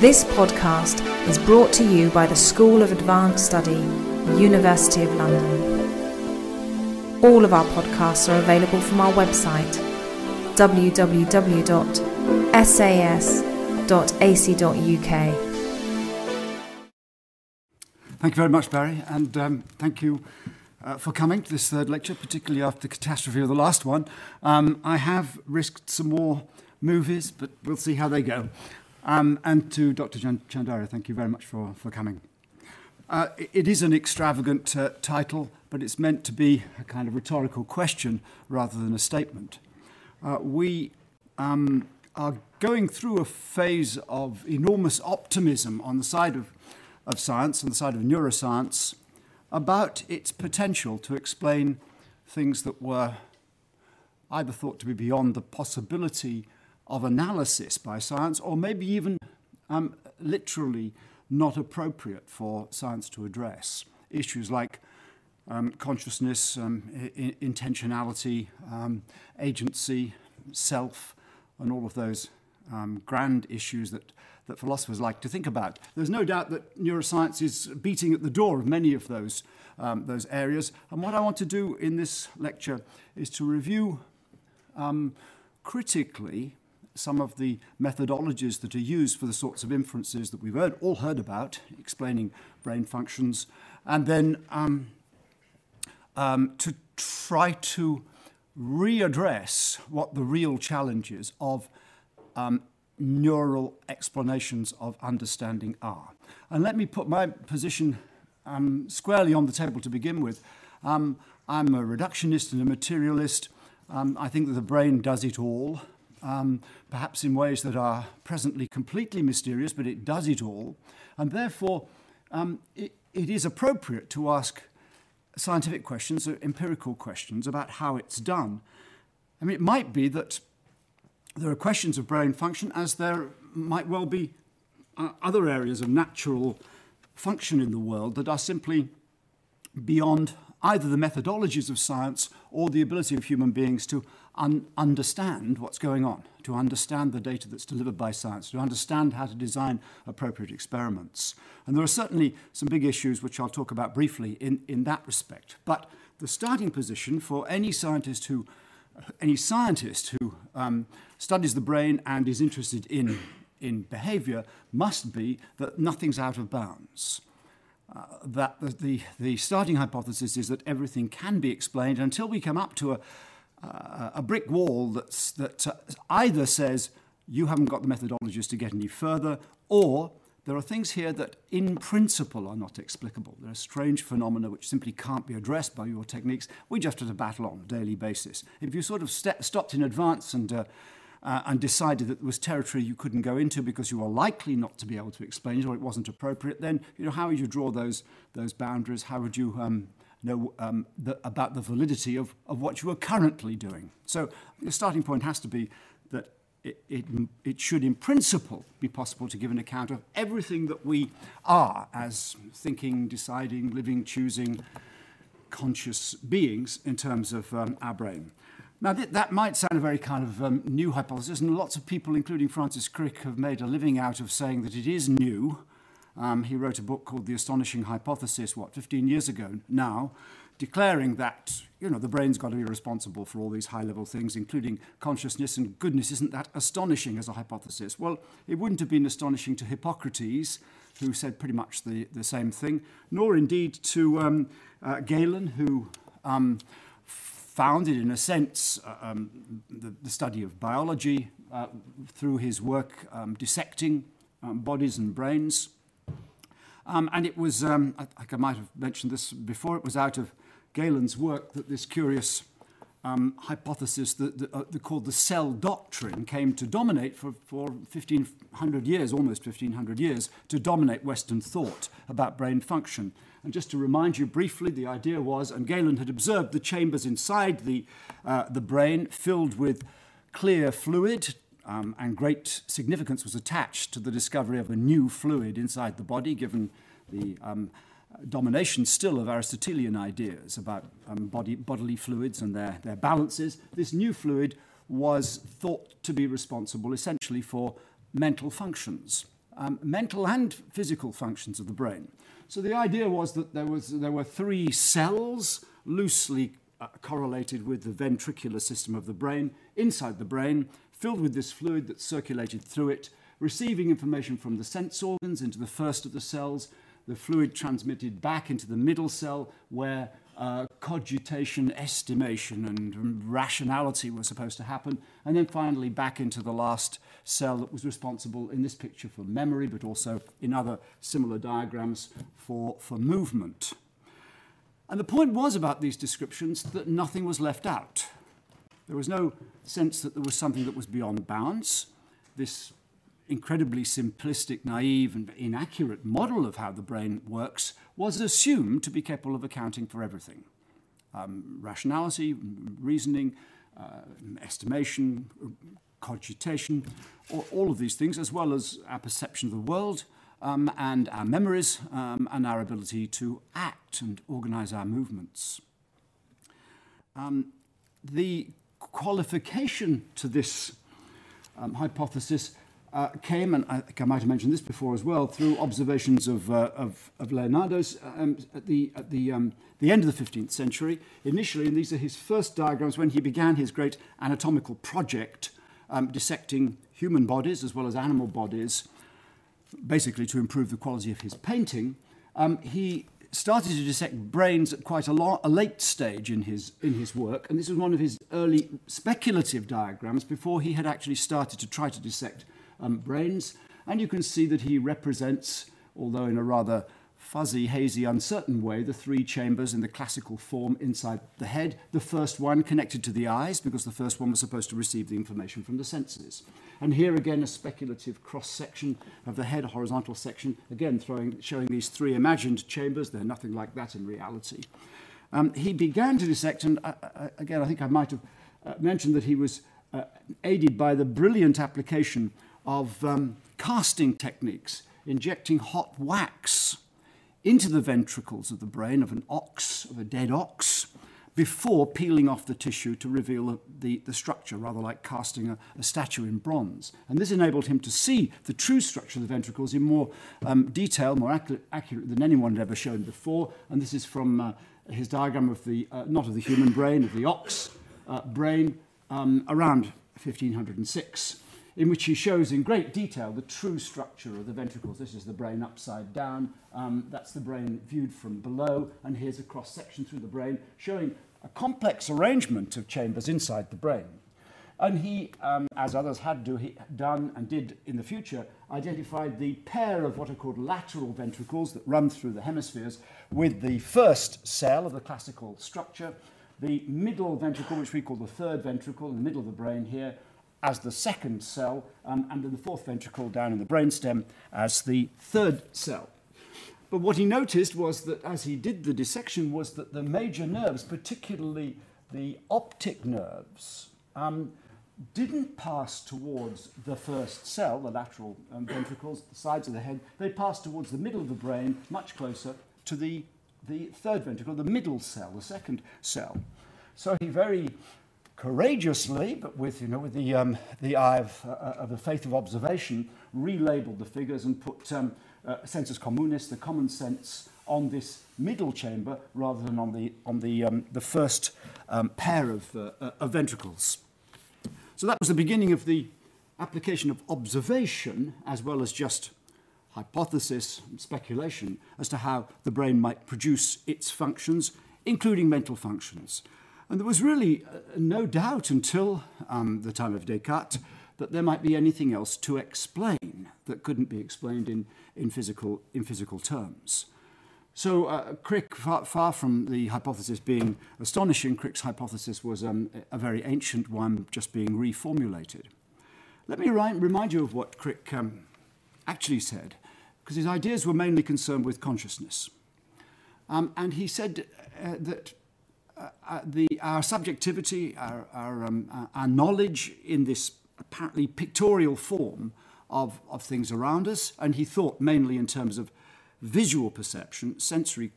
This podcast is brought to you by the School of Advanced Study, University of London. All of our podcasts are available from our website www.sas.ac.uk. Thank you very much, Barry, and um, thank you uh, for coming to this third lecture, particularly after the catastrophe of the last one. Um, I have risked some more movies, but we'll see how they go. Um, and to Dr. Jan Chandara, thank you very much for, for coming. Uh, it, it is an extravagant uh, title, but it's meant to be a kind of rhetorical question rather than a statement. Uh, we um, are going through a phase of enormous optimism on the side of, of science, on the side of neuroscience, about its potential to explain things that were either thought to be beyond the possibility of analysis by science, or maybe even um, literally not appropriate for science to address. Issues like um, consciousness, um, intentionality, um, agency, self, and all of those um, grand issues that, that philosophers like to think about. There's no doubt that neuroscience is beating at the door of many of those, um, those areas. And what I want to do in this lecture is to review um, critically some of the methodologies that are used for the sorts of inferences that we've heard, all heard about, explaining brain functions, and then um, um, to try to readdress what the real challenges of um, neural explanations of understanding are. And let me put my position um, squarely on the table to begin with. Um, I'm a reductionist and a materialist. Um, I think that the brain does it all, um, perhaps in ways that are presently completely mysterious, but it does it all. And therefore, um, it, it is appropriate to ask scientific questions, or empirical questions about how it's done. I mean, it might be that there are questions of brain function as there might well be uh, other areas of natural function in the world that are simply beyond either the methodologies of science or the ability of human beings to un- understand what's going on, to understand the data that's delivered by science, to understand how to design appropriate experiments. And there are certainly some big issues which I'll talk about briefly in, in that respect. But the starting position for any scientist who any scientist who um, studies the brain and is interested in, in behavior must be that nothing's out of bounds. Uh, that the, the, the starting hypothesis is that everything can be explained until we come up to a, uh, a brick wall that's, that uh, either says you haven't got the methodologies to get any further, or there are things here that in principle are not explicable. There are strange phenomena which simply can't be addressed by your techniques. We just have to battle on a daily basis. If you sort of st- stopped in advance and uh, uh, and decided that there was territory you couldn't go into because you were likely not to be able to explain it or it wasn't appropriate, then you know how would you draw those those boundaries? How would you um, know um, the, about the validity of, of what you are currently doing? So the starting point has to be that it, it, it should, in principle, be possible to give an account of everything that we are as thinking, deciding, living, choosing, conscious beings in terms of um, our brain. Now, th- that might sound a very kind of um, new hypothesis, and lots of people, including Francis Crick, have made a living out of saying that it is new. Um, he wrote a book called The Astonishing Hypothesis, what, 15 years ago now, declaring that, you know, the brain's got to be responsible for all these high-level things, including consciousness and goodness. Isn't that astonishing as a hypothesis? Well, it wouldn't have been astonishing to Hippocrates, who said pretty much the, the same thing, nor indeed to um, uh, Galen, who um, founded, in a sense, uh, um, the, the study of biology uh, through his work um, dissecting um, bodies and brains. Um, and it was, um, I, I might have mentioned this before, it was out of Galen's work that this curious um, hypothesis that, that, uh, called the cell doctrine came to dominate for, for 1500 years, almost 1500 years, to dominate Western thought about brain function. And just to remind you briefly, the idea was, and Galen had observed the chambers inside the, uh, the brain filled with clear fluid, um, and great significance was attached to the discovery of a new fluid inside the body, given the um, domination still of Aristotelian ideas about um, body, bodily fluids and their, their balances. This new fluid was thought to be responsible essentially for mental functions. um, mental and physical functions of the brain. So the idea was that there, was, there were three cells loosely uh, correlated with the ventricular system of the brain, inside the brain, filled with this fluid that circulated through it, receiving information from the sense organs into the first of the cells, the fluid transmitted back into the middle cell where uh, cogitation, estimation, and rationality were supposed to happen, and then finally back into the last cell that was responsible in this picture for memory, but also in other similar diagrams for, for movement. And the point was about these descriptions that nothing was left out. There was no sense that there was something that was beyond bounds. This incredibly simplistic, naive, and inaccurate model of how the brain works was assumed to be capable of accounting for everything um, rationality, reasoning, uh, estimation, cogitation, all, all, of these things, as well as our perception of the world um, and our memories um, and our ability to act and organize our movements. Um, the qualification to this um, hypothesis uh, came, and I think I might have mentioned this before as well, through observations of, uh, of, of, Leonardo's um, at, the, at the, um, the end of the 15th century. Initially, and these are his first diagrams when he began his great anatomical project um, dissecting human bodies as well as animal bodies, basically to improve the quality of his painting. Um, he started to dissect brains at quite a, lo- a, late stage in his, in his work, and this was one of his early speculative diagrams before he had actually started to try to dissect um, brains. And you can see that he represents, although in a rather fuzzy, hazy, uncertain way, the three chambers in the classical form inside the head. The first one connected to the eyes, because the first one was supposed to receive the information from the senses. And here again, a speculative cross section of the head, a horizontal section, again throwing, showing these three imagined chambers. They're nothing like that in reality. Um, he began to dissect, and uh, uh, again, I think I might have uh, mentioned that he was uh, aided by the brilliant application of um, casting techniques, injecting hot wax into the ventricles of the brain of an ox, of a dead ox, before peeling off the tissue to reveal the, the structure, rather like casting a, a, statue in bronze. And this enabled him to see the true structure of the ventricles in more um, detail, more accurate, accurate, than anyone had ever shown before. And this is from uh, his diagram of the, uh, not of the human brain, of the ox uh, brain, um, around 1506. In which he shows in great detail the true structure of the ventricles. This is the brain upside down. Um, that's the brain viewed from below. And here's a cross section through the brain showing a complex arrangement of chambers inside the brain. And he, um, as others had do, done and did in the future, identified the pair of what are called lateral ventricles that run through the hemispheres with the first cell of the classical structure, the middle ventricle, which we call the third ventricle in the middle of the brain here, as the second cell, um, and in the fourth ventricle down in the brainstem as the third cell. But what he noticed was that as he did the dissection was that the major nerves, particularly the optic nerves, um, didn't pass towards the first cell, the lateral um, ventricles, the sides of the head. They passed towards the middle of the brain, much closer to the, the third ventricle, the middle cell, the second cell. So he very courageously, but with, you know, with the, um, the eye of, uh, of the faith of observation, relabeled the figures and put um, uh, sensus communis, the common sense, on this middle chamber rather than on the, on the, um, the first um, pair of, uh, uh, of ventricles. So that was the beginning of the application of observation as well as just hypothesis and speculation as to how the brain might produce its functions, including mental functions. And there was really uh, no doubt until um, the time of Descartes that there might be anything else to explain that couldn't be explained in, in, physical, in physical terms. So uh, Crick, far, far, from the hypothesis being astonishing, Crick's hypothesis was um, a very ancient one just being reformulated. Let me remind you of what Crick um, actually said, because his ideas were mainly concerned with consciousness. Um, and he said uh, that uh, the, our subjectivity, our, our, um, our knowledge in this apparently pictorial form of, of things around us. And he thought mainly in terms of visual perception, sensory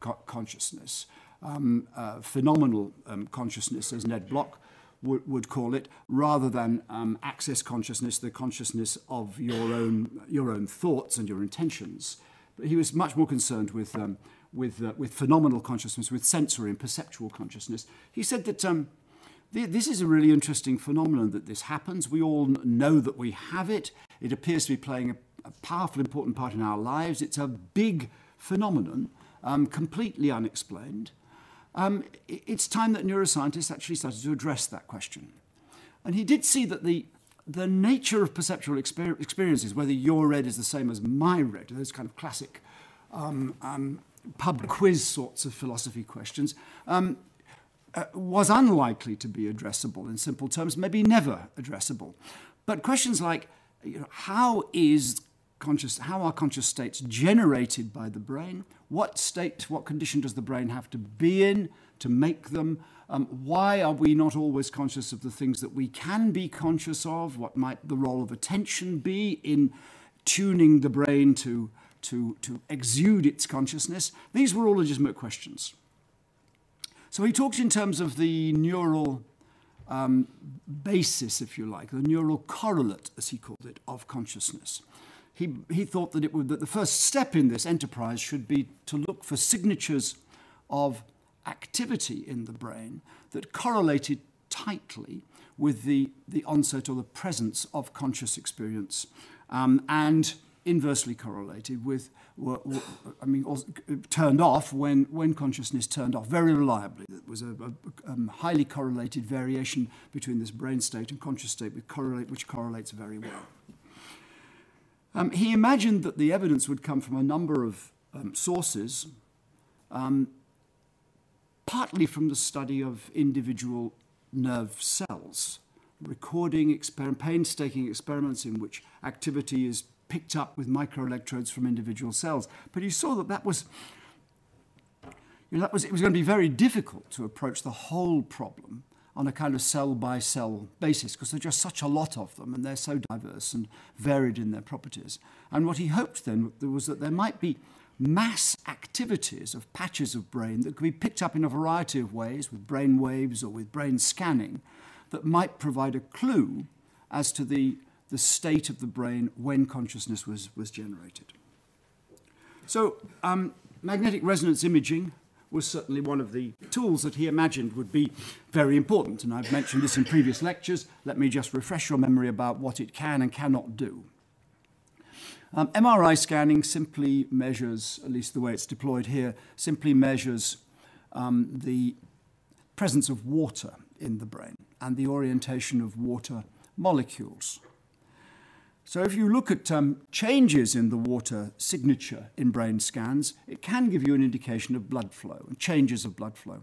co consciousness, um, uh, phenomenal um, consciousness, as Ned Block would, would call it, rather than um, access consciousness, the consciousness of your own, your own thoughts and your intentions. But he was much more concerned with um, with, uh, with phenomenal consciousness, with sensory and perceptual consciousness. He said that um, th- this is a really interesting phenomenon that this happens. We all know that we have it. It appears to be playing a, a powerful, important part in our lives. It's a big phenomenon, um, completely unexplained. Um, it's time that neuroscientists actually started to address that question. And he did see that the, the nature of perceptual exper- experiences, whether your red is the same as my red, those kind of classic um, um, pub quiz sorts of philosophy questions, um, uh, was unlikely to be addressable in simple terms, maybe never addressable. But questions like you know, how is conscious, how are conscious states generated by the brain? What state, what condition does the brain have to be in to make them? Um, why are we not always conscious of the things that we can be conscious of? What might the role of attention be in tuning the brain to, to, to exude its consciousness? These were all legitimate questions. So he talks in terms of the neural um, basis, if you like, the neural correlate, as he called it, of consciousness he, he thought that, it would, that the first step in this enterprise should be to look for signatures of activity in the brain that correlated tightly with the, the onset or the presence of conscious experience um, and inversely correlated with, I mean, turned off when, when consciousness turned off very reliably. There was a, a, a um, highly correlated variation between this brain state and conscious state, which, correlate, which correlates very well. Um, he imagined that the evidence would come from a number of um, sources, um, partly from the study of individual nerve cells, recording exper- painstaking experiments in which activity is picked up with microelectrodes from individual cells. But he saw that that was, you know, that was it was going to be very difficult to approach the whole problem on a kind of cell by cell basis because there's just such a lot of them and they're so diverse and varied in their properties. And what he hoped then was that there might be mass activities of patches of brain that could be picked up in a variety of ways with brain waves or with brain scanning that might provide a clue as to the, the state of the brain when consciousness was, was generated. So, um, magnetic resonance imaging was certainly one of the tools that he imagined would be very important. And I've mentioned this in previous lectures. Let me just refresh your memory about what it can and cannot do. Um, MRI scanning simply measures, at least the way it's deployed here, simply measures um, the presence of water in the brain and the orientation of water molecules. So if you look at um, changes in the water signature in brain scans, it can give you an indication of blood flow and changes of blood flow.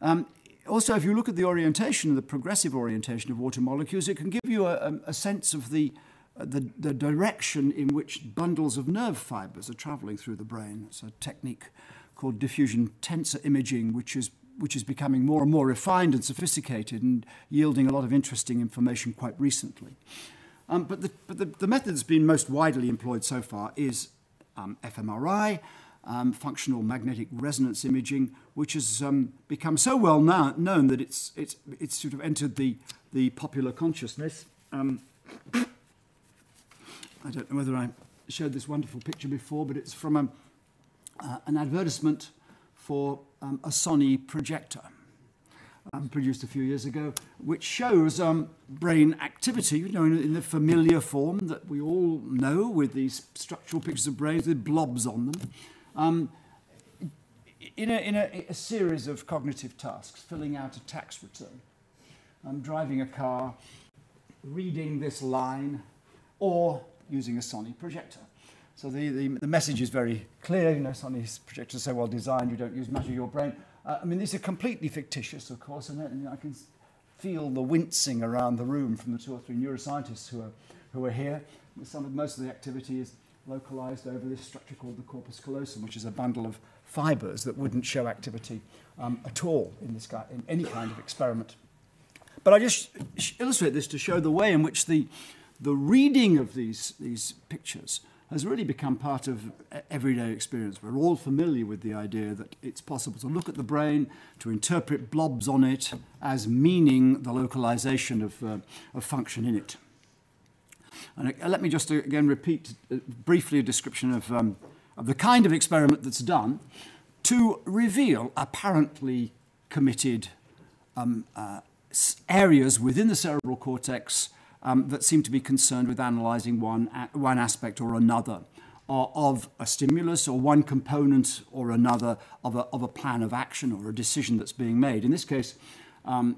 Um, also, if you look at the orientation, the progressive orientation of water molecules, it can give you a, a sense of the, uh, the, the, direction in which bundles of nerve fibers are traveling through the brain. It's a technique called diffusion tensor imaging, which is, which is becoming more and more refined and sophisticated and yielding a lot of interesting information quite recently. Um, but the, but the, the, method that's been most widely employed so far is um, fMRI, um, functional magnetic resonance imaging, which has um, become so well known that it's, it's, it's sort of entered the, the popular consciousness. Um, I don't know whether I showed this wonderful picture before, but it's from a, uh, an advertisement for um, a Sony projector um, produced a few years ago, which shows um, brain activity, you know, in, in, the familiar form that we all know with these structural pictures of brains with blobs on them, um, in, a, in a, a, series of cognitive tasks, filling out a tax return, um, driving a car, reading this line, or using a Sony projector. So the, the, the message is very clear. You know, Sony's projectors are so well designed, you don't use much of your brain. Uh, I mean, these are completely fictitious, of course, and, and I can feel the wincing around the room from the two or three neuroscientists who are, who are here. Some of, most of the activity is localized over this structure called the corpus callosum, which is a bundle of fibers that wouldn't show activity um, at all in, this guy, in any kind of experiment. But I just illustrate this to show the way in which the, the reading of these, these pictures has really become part of everyday experience. We're all familiar with the idea that it's possible to look at the brain, to interpret blobs on it as meaning the localization of, uh, of function in it. And uh, let me just uh, again repeat uh, briefly a description of, um, of the kind of experiment that's done to reveal apparently committed um, areas within the cerebral cortex um, that seem to be concerned with analysing one, one aspect or another of a stimulus or one component or another of a, of a plan of action or a decision that's being made. In this case, um,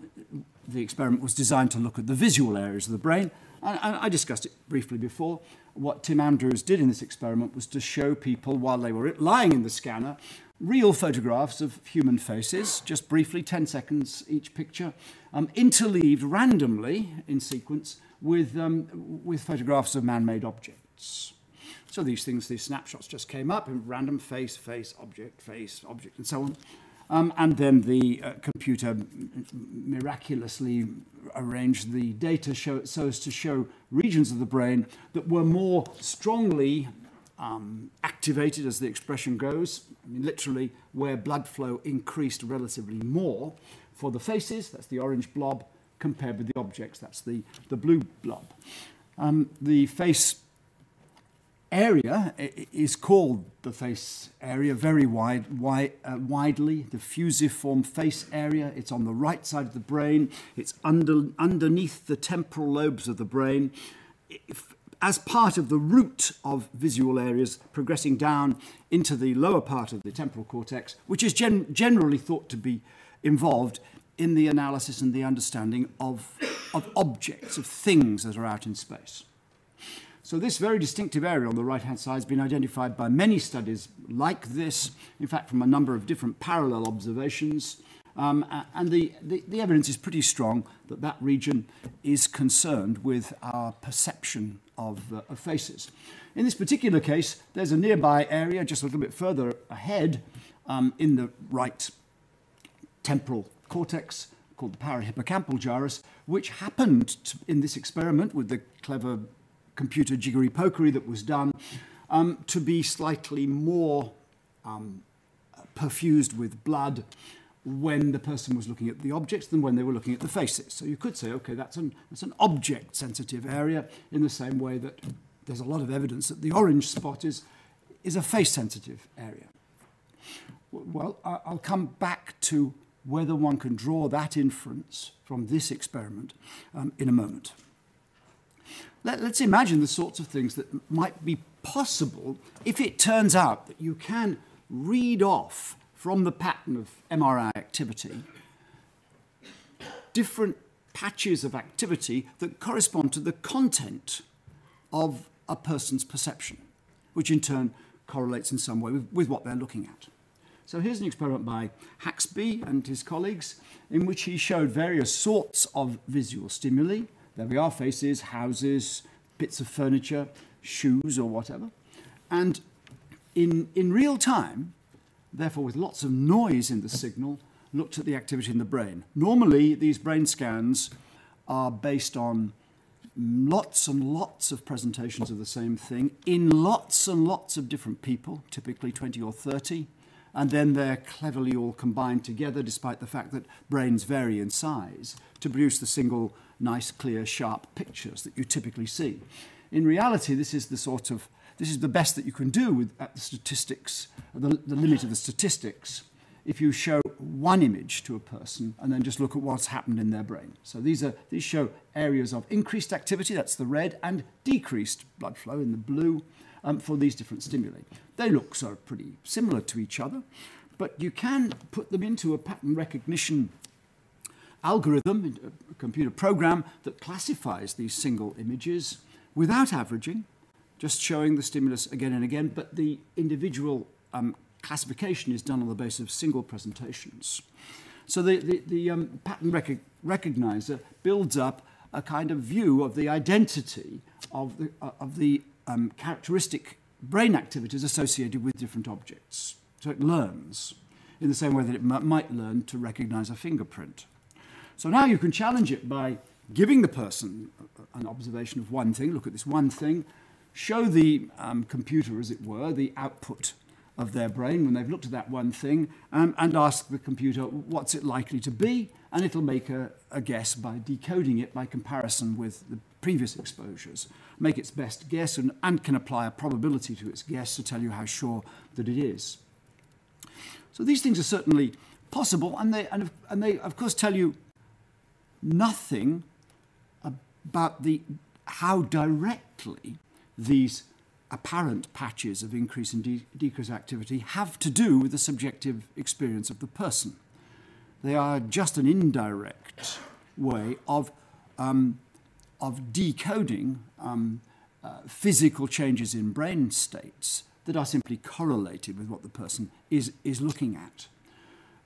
the experiment was designed to look at the visual areas of the brain. And I discussed it briefly before. What Tim Andrews did in this experiment was to show people while they were lying in the scanner real photographs of human faces, just briefly, 10 seconds each picture, um, interleaved randomly in sequence with, um, with photographs of man-made objects. So these things, these snapshots just came up in random face, face, object, face, object, and so on. Um, and then the uh, computer miraculously arranged the data show, so as to show regions of the brain that were more strongly um, activated, as the expression goes, I mean, literally where blood flow increased relatively more for the faces, that's the orange blob, compared with the objects. That's the, the blue blob. Um, the face area is called the face area very wide, wide uh, widely, the fusiform face area. It's on the right side of the brain. It's under, underneath the temporal lobes of the brain. If, as part of the route of visual areas progressing down into the lower part of the temporal cortex, which is gen generally thought to be involved in the analysis and the understanding of, of objects, of things that are out in space. So this very distinctive area on the right-hand side has been identified by many studies like this, in fact, from a number of different parallel observations. Um, and the, the, the evidence is pretty strong that that region is concerned with our perception of, uh, of faces. In this particular case, there's a nearby area just a little bit further ahead um, in the right temporal cortex called the parahippocampal gyrus, which happened to, in this experiment with the clever computer jiggery pokery that was done um, to be slightly more um, perfused with blood when the person was looking at the objects than when they were looking at the faces. So you could say, okay, that's an, that's an object sensitive area in the same way that there's a lot of evidence that the orange spot is, is a face sensitive area. Well, I'll come back to whether one can draw that inference from this experiment um, in a moment. Let, let's imagine the sorts of things that might be possible if it turns out that you can read off from the pattern of MRI activity different patches of activity that correspond to the content of a person's perception, which in turn correlates in some way with, with what they're looking at. So here's an experiment by Haxby and his colleagues in which he showed various sorts of visual stimuli. There we are, faces, houses, bits of furniture, shoes or whatever. And in, in real time, therefore with lots of noise in the signal, looked at the activity in the brain. Normally, these brain scans are based on lots and lots of presentations of the same thing in lots and lots of different people, typically 20 or 30 and then they're cleverly all combined together, despite the fact that brains vary in size, to produce the single nice, clear, sharp pictures that you typically see. In reality, this is the sort of this is the best that you can do with at the statistics, the, the limit of the statistics, if you show one image to a person and then just look at what's happened in their brain. So these are these show areas of increased activity, that's the red, and decreased blood flow in the blue um, for these different stimuli. They look sort of pretty similar to each other, but you can put them into a pattern recognition algorithm, a computer program that classifies these single images without averaging, just showing the stimulus again and again, but the individual um, classification is done on the basis of single presentations. So the, the, the um, pattern rec recognizer builds up a kind of view of the identity of the, uh, of the um, characteristic brain activities associated with different objects. So it learns in the same way that it might learn to recognize a fingerprint. So now you can challenge it by giving the person an observation of one thing, look at this one thing, show the um, computer, as it were, the output of their brain when they've looked at that one thing um, and ask the computer what's it likely to be, and it'll make a, a guess by decoding it by comparison with the previous exposures, make its best guess, and, and can apply a probability to its guess to tell you how sure that it is. So these things are certainly possible, and they, and, and they of course, tell you nothing about the, how directly these apparent patches of increase and de- decrease activity have to do with the subjective experience of the person. They are just an indirect way of, um, of decoding um, uh, physical changes in brain states that are simply correlated with what the person is, is looking at.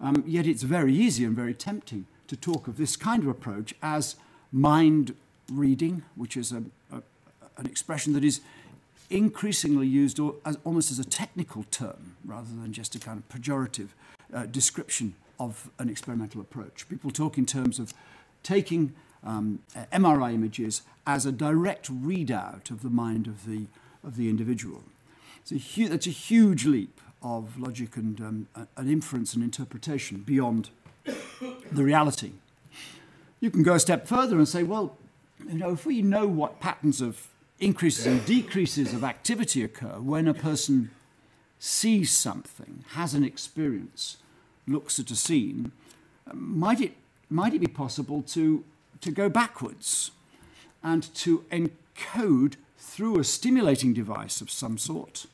Um, yet it's very easy and very tempting to talk of this kind of approach as mind reading, which is a, a, an expression that is increasingly used as, almost as a technical term rather than just a kind of pejorative uh, description of an experimental approach. People talk in terms of taking um, MRI images as a direct readout of the mind of the, of the individual. It's a hu- that's a huge leap of logic and um, an inference and interpretation beyond the reality. You can go a step further and say, well, you know, if we know what patterns of increases and decreases of activity occur when a person sees something, has an experience, looks at a scene, might it, might it be possible to, to go backwards and to encode through a stimulating device of some sort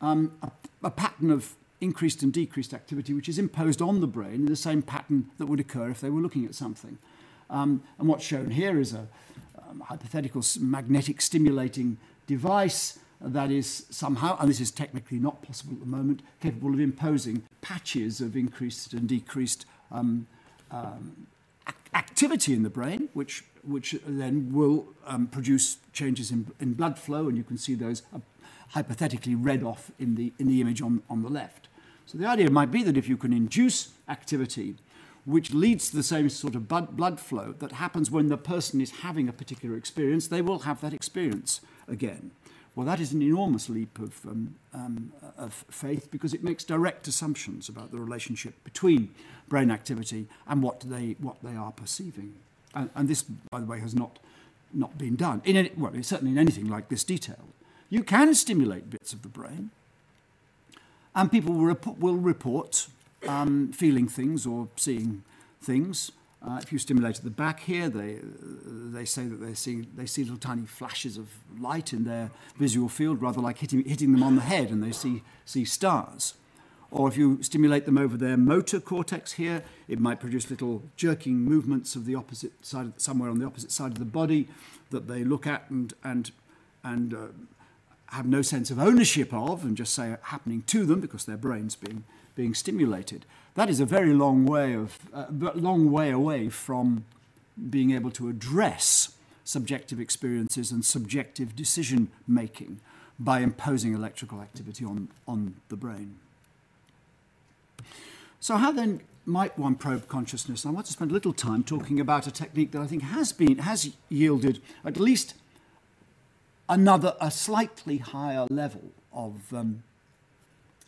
um, a, a pattern of increased and decreased activity which is imposed on the brain in the same pattern that would occur if they were looking at something? Um, and what's shown here is a um, hypothetical magnetic stimulating device that is somehow, and this is technically not possible at the moment, capable of imposing patches of increased and decreased um, um, activity in the brain, which, which then will um, produce changes in, in blood flow, and you can see those uh, hypothetically read off in the, in the image on, on the left. So the idea might be that if you can induce activity which leads to the same sort of blood flow that happens when the person is having a particular experience, they will have that experience again. Well, that is an enormous leap of, um, um, of faith because it makes direct assumptions about the relationship between brain activity and what they, what they are perceiving. And, and this, by the way, has not, not been done. In any, well, certainly in anything like this detail. You can stimulate bits of the brain, and people will, rep- will report um, feeling things or seeing things. Uh, if you stimulate at the back here, they, they say that they see, they see little tiny flashes of light in their visual field, rather like hitting, hitting them on the head, and they see, see stars. Or if you stimulate them over their motor cortex here, it might produce little jerking movements of the opposite side, somewhere on the opposite side of the body that they look at and, and, and uh, have no sense of ownership of, and just say happening to them because their brain's being being stimulated. That is a very long way, of, uh, long way away from being able to address subjective experiences and subjective decision making by imposing electrical activity on, on the brain. So, how then might one probe consciousness? I want to spend a little time talking about a technique that I think has been has yielded at least another a slightly higher level of um,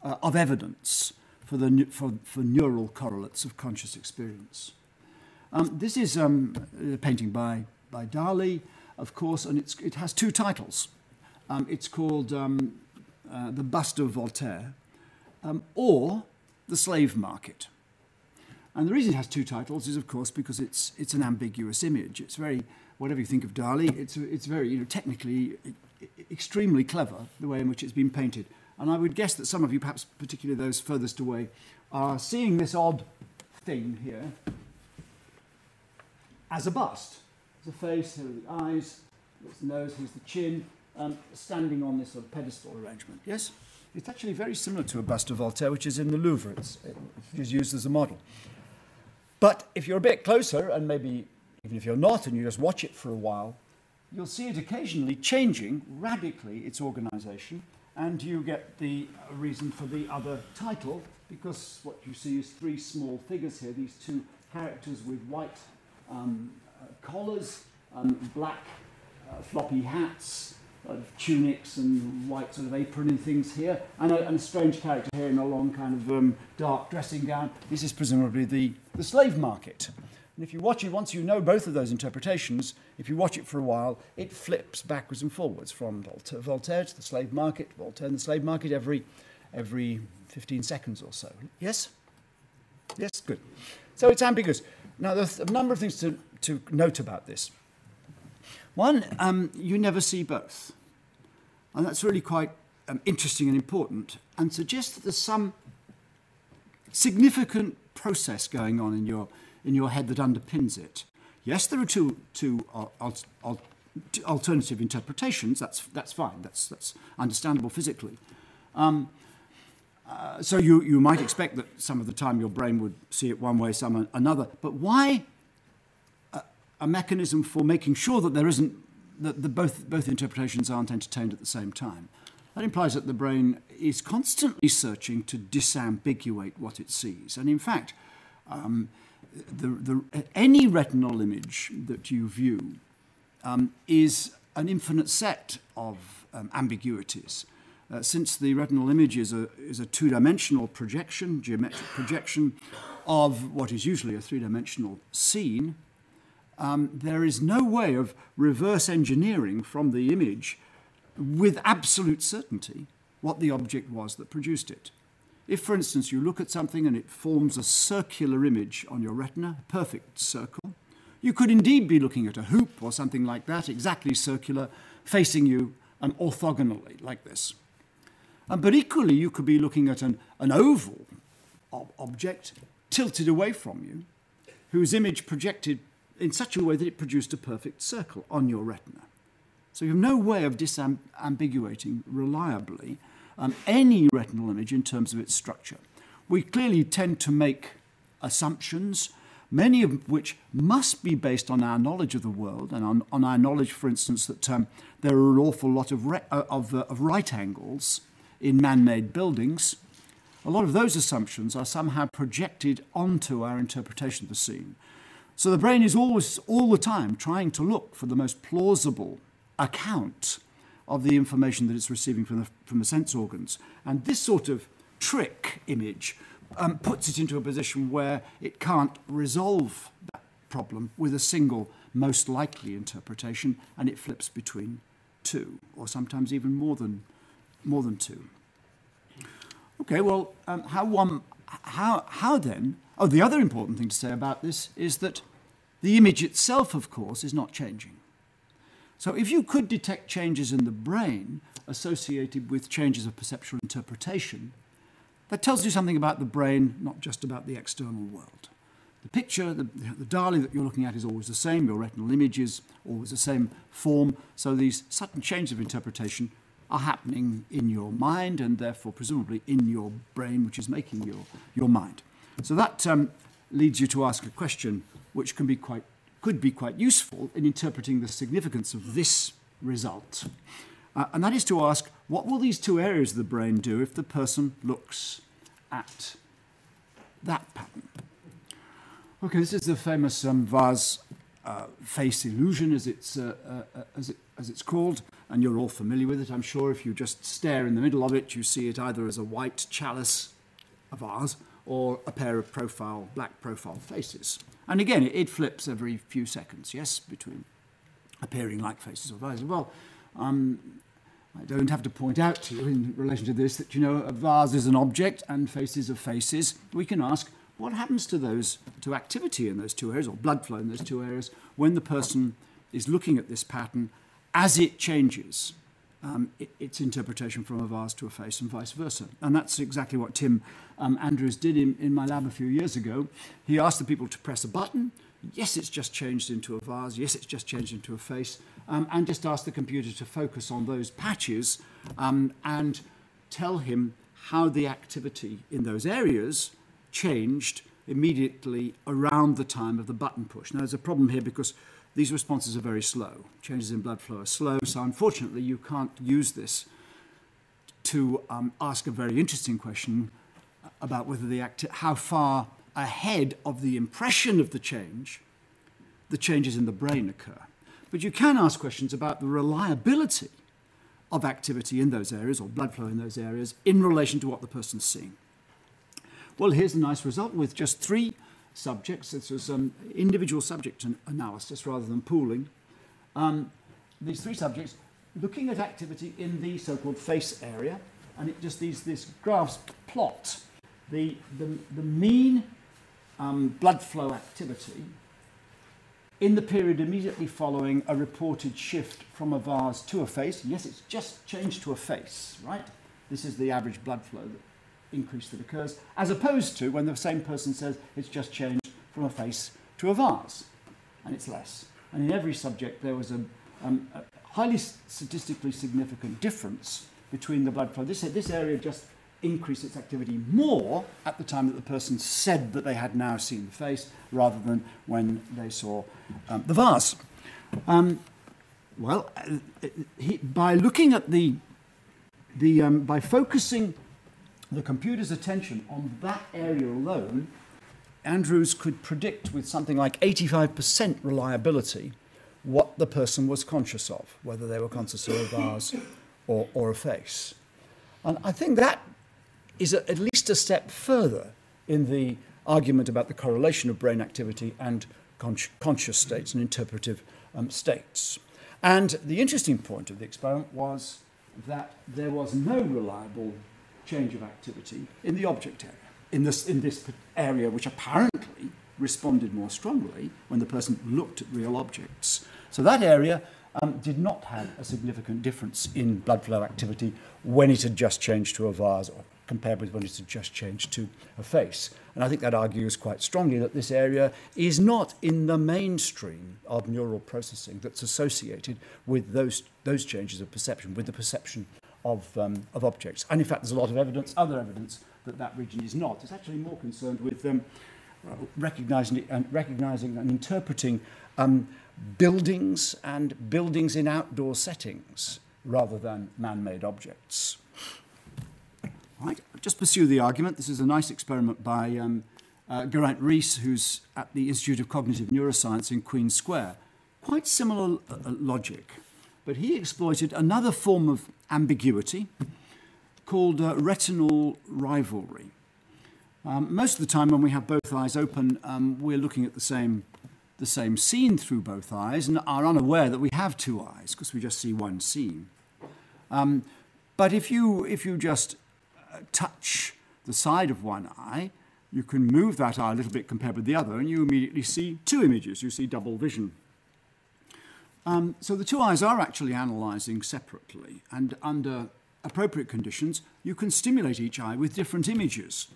uh, of evidence for, the, for, for neural correlates of conscious experience. Um, this is um, a painting by, by Dali, of course, and it has two titles. Um, it's called um, uh, The Bust of Voltaire um, or The Slave Market. And the reason it has two titles is, of course, because it's, it's an ambiguous image. It's very, whatever you think of Dali, it's, it's very, you know, technically extremely clever, the way in which it's been painted. And I would guess that some of you, perhaps particularly those furthest away, are seeing this odd thing here as a bust. There's a face, here are the eyes, there's the nose, here's the chin, um, standing on this sort of pedestal arrangement. Yes? It's actually very similar to a bust of Voltaire, which is in the Louvre. It's, it's used as a model. But if you're a bit closer, and maybe even if you're not, and you just watch it for a while, you'll see it occasionally changing radically its organization and you get the reason for the other title because what you see is three small figures here, these two characters with white um, uh, collars, um, black uh, floppy hats, of tunics and white sort of apron and things here, and a, and a strange character here in a long kind of um, dark dressing gown. This is presumably the, the slave market. And if you watch it, once you know both of those interpretations, if you watch it for a while, it flips backwards and forwards from Voltaire to the slave market, Voltaire and the slave market every, every 15 seconds or so. Yes? Yes, good. So it's ambiguous. Now, there's a number of things to, to note about this. One, um, you never see both. And that's really quite um, interesting and important and suggests that there's some significant process going on in your, in your head that underpins it. Yes, there are two, two al- al- alternative interpretations. That's, that's fine. That's, that's understandable physically. Um, uh, so you, you might expect that some of the time your brain would see it one way, some another. But why a, a mechanism for making sure that there isn't that the both both interpretations aren't entertained at the same time? That implies that the brain is constantly searching to disambiguate what it sees. And in fact, um, the, the, any retinal image that you view um, is an infinite set of um, ambiguities. Uh, since the retinal image is a, is a two-dimensional projection, geometric projection of what is usually a three-dimensional scene, um, there is no way of reverse engineering from the image with absolute certainty what the object was that produced it. If, for instance, you look at something and it forms a circular image on your retina, a perfect circle, you could indeed be looking at a hoop or something like that, exactly circular, facing you and orthogonally, like this. Um, but equally, you could be looking at an, an oval ob- object tilted away from you, whose image projected in such a way that it produced a perfect circle on your retina. So you have no way of disambiguating reliably um, any retinal image in terms of its structure. We clearly tend to make assumptions, many of which must be based on our knowledge of the world and on, on our knowledge, for instance, that um, there are an awful lot of, uh, of, uh, of right angles in man made buildings, a lot of those assumptions are somehow projected onto our interpretation of the scene. So the brain is always, all the time, trying to look for the most plausible account of the information that it's receiving from the, from the sense organs. And this sort of trick image um, puts it into a position where it can't resolve that problem with a single most likely interpretation, and it flips between two, or sometimes even more than more than two. Okay, well, um, how one, how, how then? Oh, the other important thing to say about this is that the image itself, of course, is not changing. So if you could detect changes in the brain associated with changes of perceptual interpretation, that tells you something about the brain, not just about the external world. The picture, the, the Dali that you're looking at is always the same, your retinal image is always the same form, so these sudden changes of interpretation are happening in your mind and therefore presumably in your brain, which is making your, your mind. So that um, leads you to ask a question which can be quite, could be quite useful in interpreting the significance of this result. Uh, and that is to ask, what will these two areas of the brain do if the person looks at that pattern? Okay, this is the famous um, vase uh, face illusion, as it's, uh, uh, uh, as, it, as it's called, and you're all familiar with it, I'm sure. If you just stare in the middle of it, you see it either as a white chalice, a vase, or a pair of profile, black profile faces. And again, it, it flips every few seconds, yes, between appearing like faces or vases. Well, um, I don't have to point out to you in relation to this that, you know, a vase is an object and faces are faces. We can ask, what happens to those, to activity in those two areas, or blood flow in those two areas, when the person is looking at this pattern as it changes um, it, its interpretation from a vase to a face and vice versa. And that's exactly what Tim um, Andrews did in, in my lab a few years ago. He asked the people to press a button. Yes, it's just changed into a vase. Yes, it's just changed into a face. Um, and just asked the computer to focus on those patches um, and tell him how the activity in those areas changed immediately around the time of the button push. Now, there's a problem here because these responses are very slow. Changes in blood flow are slow, so unfortunately, you can't use this to um, ask a very interesting question about whether the acti- how far ahead of the impression of the change the changes in the brain occur. But you can ask questions about the reliability of activity in those areas or blood flow in those areas in relation to what the person's seeing. Well, here's a nice result with just three subjects. This was um, individual subject analysis rather than pooling. Um, these three subjects looking at activity in the so-called face area, and it just these this graphs plot the the, the mean um, blood flow activity in the period immediately following a reported shift from a vase to a face. Yes, it's just changed to a face, right? This is the average blood flow increase that occurs, as opposed to when the same person says it's just changed from a face to a vase, and it's less. And in every subject, there was a, um, a highly statistically significant difference between the blood flow. This, this area just increased its activity more at the time that the person said that they had now seen the face rather than when they saw um, the vase. Um, well, uh, he, by looking at the, the um, by focusing the computer's attention on that area alone, Andrews could predict with something like 85% reliability what the person was conscious of, whether they were conscious of a vase or, or a face. And I think that is a, at least a step further in the argument about the correlation of brain activity and con- conscious states and interpretive um, states. And the interesting point of the experiment was that there was no reliable change of activity in the object area, in this, in this area which apparently responded more strongly when the person looked at real objects. So that area um, did not have a significant difference in blood flow activity when it had just changed to a vase or compared with when it had just changed to a face. And I think that argues quite strongly that this area is not in the mainstream of neural processing that's associated with those, those changes of perception, with the perception of, um, of objects. And in fact, there's a lot of evidence, other evidence, that that region is not. It's actually more concerned with um, recognizing, and, recognizing and interpreting um, buildings and buildings in outdoor settings rather than man-made objects. Right, just pursue the argument. This is a nice experiment by um, uh, Geraint Rees, who's at the Institute of Cognitive Neuroscience in Queen Square. Quite similar uh, logic, but he exploited another form of ambiguity called uh, retinal rivalry. Um, most of the time, when we have both eyes open, um, we're looking at the same, the same scene through both eyes and are unaware that we have two eyes because we just see one scene. Um, but if you, if you just uh, touch the side of one eye, you can move that eye a little bit compared with the other, and you immediately see two images. You see double vision. Um, so the two eyes are actually analysing separately, and under appropriate conditions, you can stimulate each eye with different images.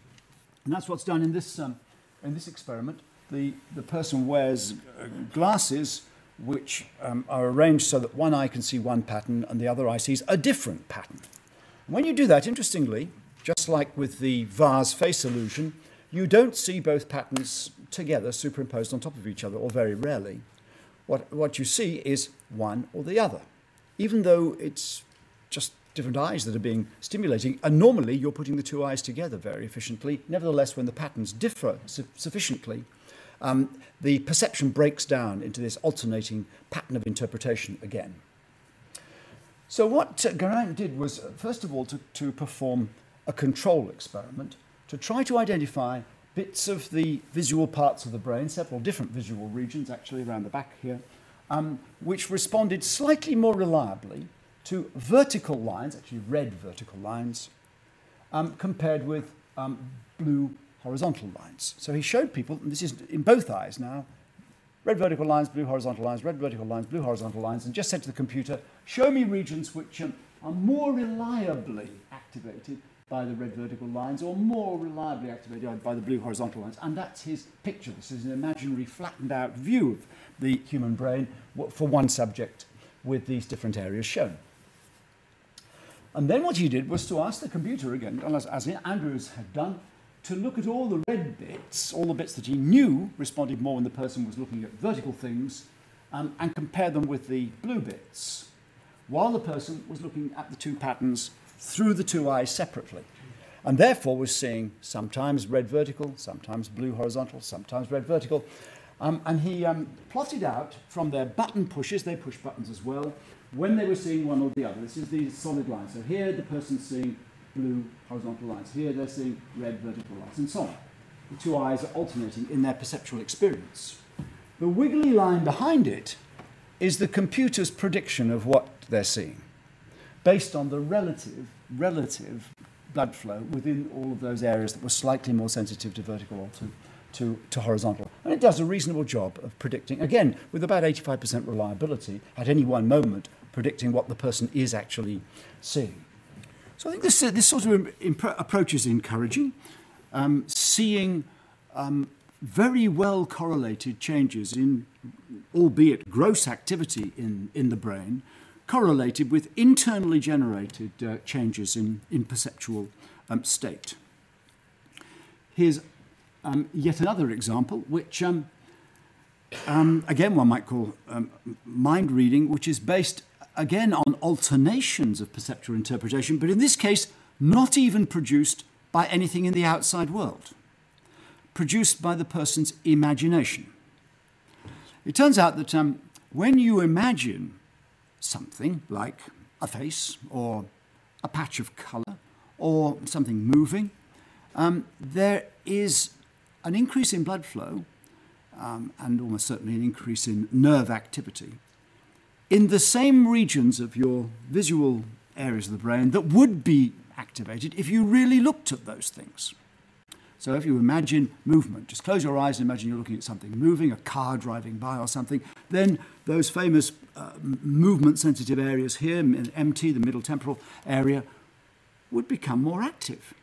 And that's what's done in this, um, in this experiment. The, the person wears uh, glasses which um, are arranged so that one eye can see one pattern and the other eye sees a different pattern. When you do that, interestingly, just like with the vase face illusion, you don't see both patterns together superimposed on top of each other, or very rarely. What, what you see is one or the other, even though it's just different eyes that are being stimulating, and normally you're putting the two eyes together very efficiently. Nevertheless, when the patterns differ su- sufficiently, um, the perception breaks down into this alternating pattern of interpretation again. So what uh, Geraint did was, uh, first of all, to, to perform a control experiment to try to identify bits of the visual parts of the brain, several different visual regions actually around the back here, um, which responded slightly more reliably to vertical lines, actually red vertical lines, um, compared with um, blue horizontal lines. So he showed people, and this is in both eyes now, red vertical lines, blue horizontal lines, red vertical lines, blue horizontal lines, and just said to the computer, show me regions which um, are more reliably activated by the red vertical lines or more reliably activated by the blue horizontal lines. And that's his picture. This is an imaginary flattened out view of the human brain for one subject with these different areas shown. And then what he did was to ask the computer again, as, Andrews had done, to look at all the red bits, all the bits that he knew responded more when the person was looking at vertical things, um, and compare them with the blue bits, while the person was looking at the two patterns through the two eyes separately. And therefore was seeing sometimes red vertical, sometimes blue horizontal, sometimes red vertical. Um, and he um, plotted out from their button pushes, they push buttons as well, when they were seeing one or the other. This is the solid line. So here the person's seeing blue horizontal lines. Here they're seeing red vertical lines, and so on. The two eyes are alternating in their perceptual experience. The wiggly line behind it is the computer's prediction of what they're seeing, based on the relative, relative blood flow within all of those areas that were slightly more sensitive to vertical or to, to, to horizontal. And it does a reasonable job of predicting, again, with about 85% reliability at any one moment, predicting what the person is actually seeing. So I think this, uh, this sort of approach is encouraging. Um, seeing um, very well correlated changes in, albeit gross activity in, in the brain, correlated with internally generated uh, changes in, in perceptual um, state. Here's um, yet another example, which um, um again one might call um, mind reading, which is based again on alternations of perceptual interpretation, but in this case, not even produced by anything in the outside world, produced by the person's imagination. It turns out that um, when you imagine something like a face or a patch of colour or something moving, um, there is an increase in blood flow um, and almost certainly an increase in nerve activity in the same regions of your visual areas of the brain that would be activated if you really looked at those things. So if you imagine movement, just close your eyes and imagine you're looking at something moving, a car driving by or something, then those famous uh, movement sensitive areas here, in MT, the middle temporal area, would become more active.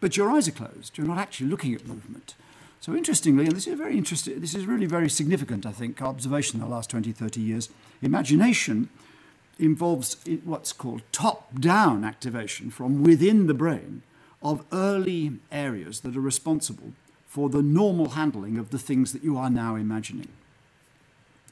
But your eyes are closed, you're not actually looking at movement. So interestingly, and this is very interesting, this is really very significant, I think, observation in the last 20, 30 years, imagination involves what's called top-down activation from within the brain of early areas that are responsible for the normal handling of the things that you are now imagining.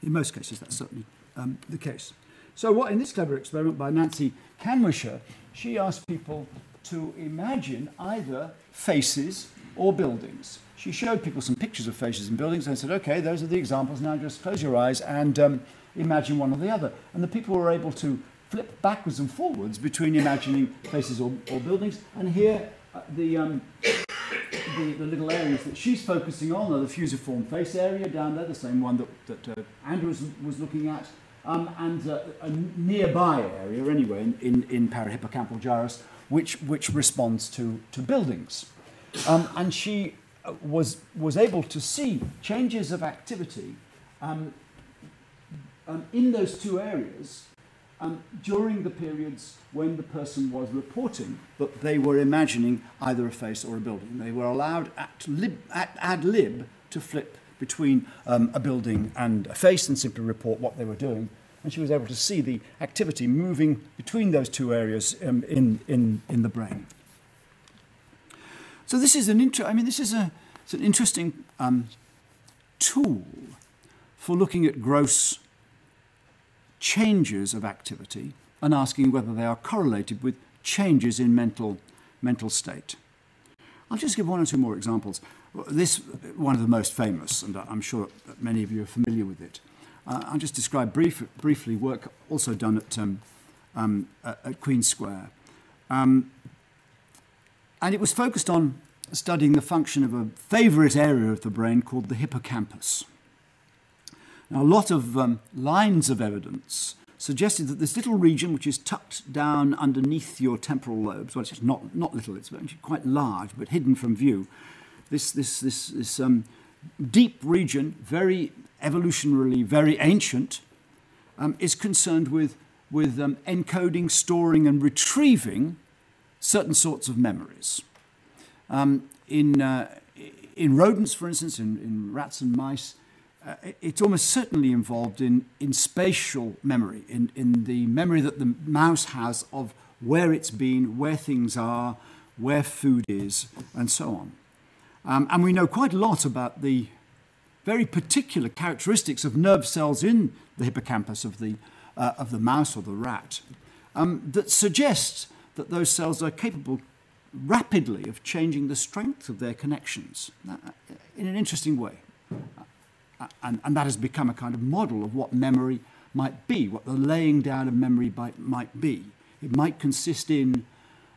In most cases, that's certainly um, the case. So, what in this clever experiment by Nancy Kanwisher, she asked people to imagine either faces or buildings she showed people some pictures of faces and buildings and said, okay, those are the examples. Now just close your eyes and um, imagine one or the other. And the people were able to flip backwards and forwards between imagining faces or, or buildings. And here, the, um, the, the, little areas that she's focusing on are the fusiform face area down there, the same one that, that uh, Andrew was, was looking at, um, and uh, a nearby area, anyway, in, in, in parahippocampal gyrus, which, which responds to, to buildings. Um, and she was, was able to see changes of activity um, um, in those two areas um, during the periods when the person was reporting that they were imagining either a face or a building. They were allowed at, lib, at ad lib to flip between um, a building and a face and simply report what they were doing. And she was able to see the activity moving between those two areas um, in, in, in the brain. So this is an inter- I mean, this is a, it's an interesting um, tool for looking at gross changes of activity and asking whether they are correlated with changes in mental, mental state. I'll just give one or two more examples. This, one of the most famous, and I'm sure many of you are familiar with it. Uh, I'll just describe brief, briefly work also done at, um, um, at Queen Square. Um, and it was focused on studying the function of a favourite area of the brain called the hippocampus. Now, a lot of um, lines of evidence suggested that this little region, which is tucked down underneath your temporal lobes, well, it's not, not little, it's quite large, but hidden from view, this, this, this, this um, deep region, very evolutionarily very ancient, um, is concerned with, with um, encoding, storing, and retrieving certain sorts of memories. Um, in, uh, in rodents, for instance, in, in rats and mice, uh, it's almost certainly involved in, in spatial memory, in, in the memory that the mouse has of where it's been, where things are, where food is, and so on. Um, and we know quite a lot about the very particular characteristics of nerve cells in the hippocampus of the, uh, of the mouse or the rat um, that suggests that those cells are capable rapidly of changing the strength of their connections uh, in an interesting way. And, and that has become a kind of model of what memory might be, what the laying down of memory might, might be. It might consist in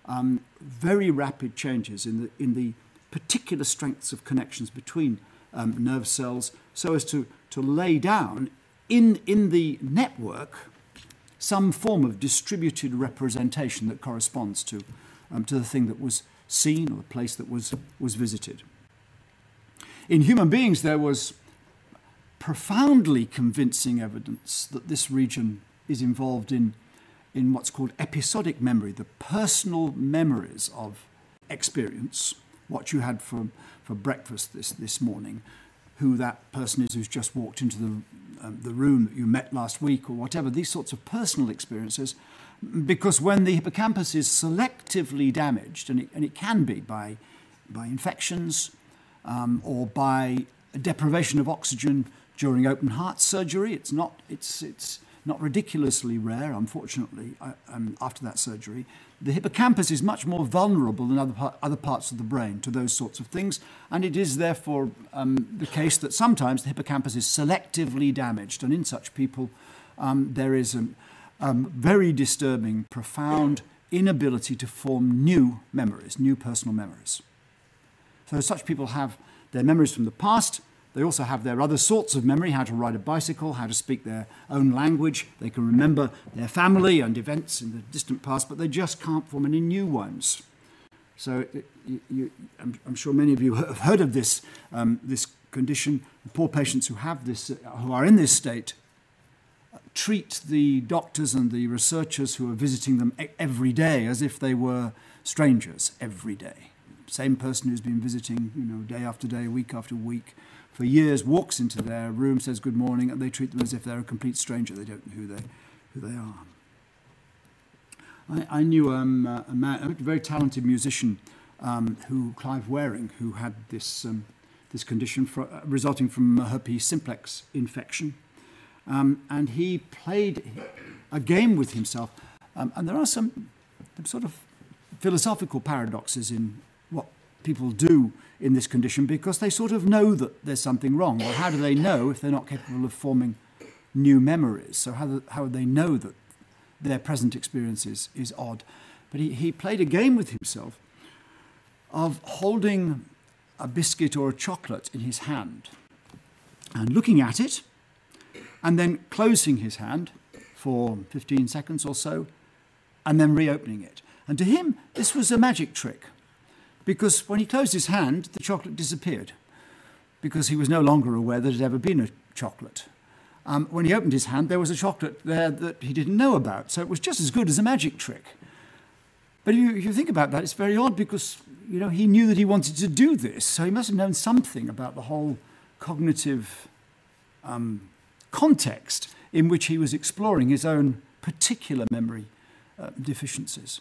um, very rapid changes in the, in the particular strengths of connections between um, nerve cells so as to, to lay down in, in the network some form of distributed representation that corresponds to, um, to the thing that was seen or the place that was, was visited. In human beings, there was profoundly convincing evidence that this region is involved in, in what's called episodic memory, the personal memories of experience, what you had for, for breakfast this, this morning, who that person is who's just walked into the, um, the room that you met last week or whatever, these sorts of personal experiences. Because when the hippocampus is selectively damaged, and it, and it can be by, by infections um, or by deprivation of oxygen during open heart surgery, it's not, it's, it's not ridiculously rare, unfortunately, uh, um, after that surgery the hippocampus is much more vulnerable than other, par- other parts of the brain to those sorts of things, and it is therefore um, the case that sometimes the hippocampus is selectively damaged, and in such people, um, there is a um, very disturbing, profound inability to form new memories, new personal memories. So, such people have their memories from the past they also have their other sorts of memory how to ride a bicycle, how to speak their own language. They can remember their family and events in the distant past, but they just can't form any new ones. So you, you, I'm, I'm, sure many of you have heard of this, um, this condition. Poor patients who have this, uh, who are in this state, uh, treat the doctors and the researchers who are visiting them every day as if they were strangers every day. Same person who's been visiting, you know, day after day, week after week for years walks into their room, says good morning, and they treat them as if they're a complete stranger. They don't know who they, who they are. I, I knew um, a man, a very talented musician, um, who Clive Wearing, who had this um, this condition for, uh, resulting from herpes simplex infection, um, and he played a game with himself. Um, and there are some sort of philosophical paradoxes in what people do in this condition because they sort of know that there's something wrong. Well, how do they know if they're not capable of forming new memories? So, how, do, how would they know that their present experience is, is odd? But he, he played a game with himself of holding a biscuit or a chocolate in his hand and looking at it and then closing his hand for 15 seconds or so and then reopening it. And to him, this was a magic trick because when he closed his hand, the chocolate disappeared because he was no longer aware that it had ever been a chocolate. Um, when he opened his hand, there was a chocolate there that he didn't know about, so it was just as good as a magic trick. But if you, if you think about that, it's very odd because you know he knew that he wanted to do this, so he must have known something about the whole cognitive um, context in which he was exploring his own particular memory uh, deficiencies.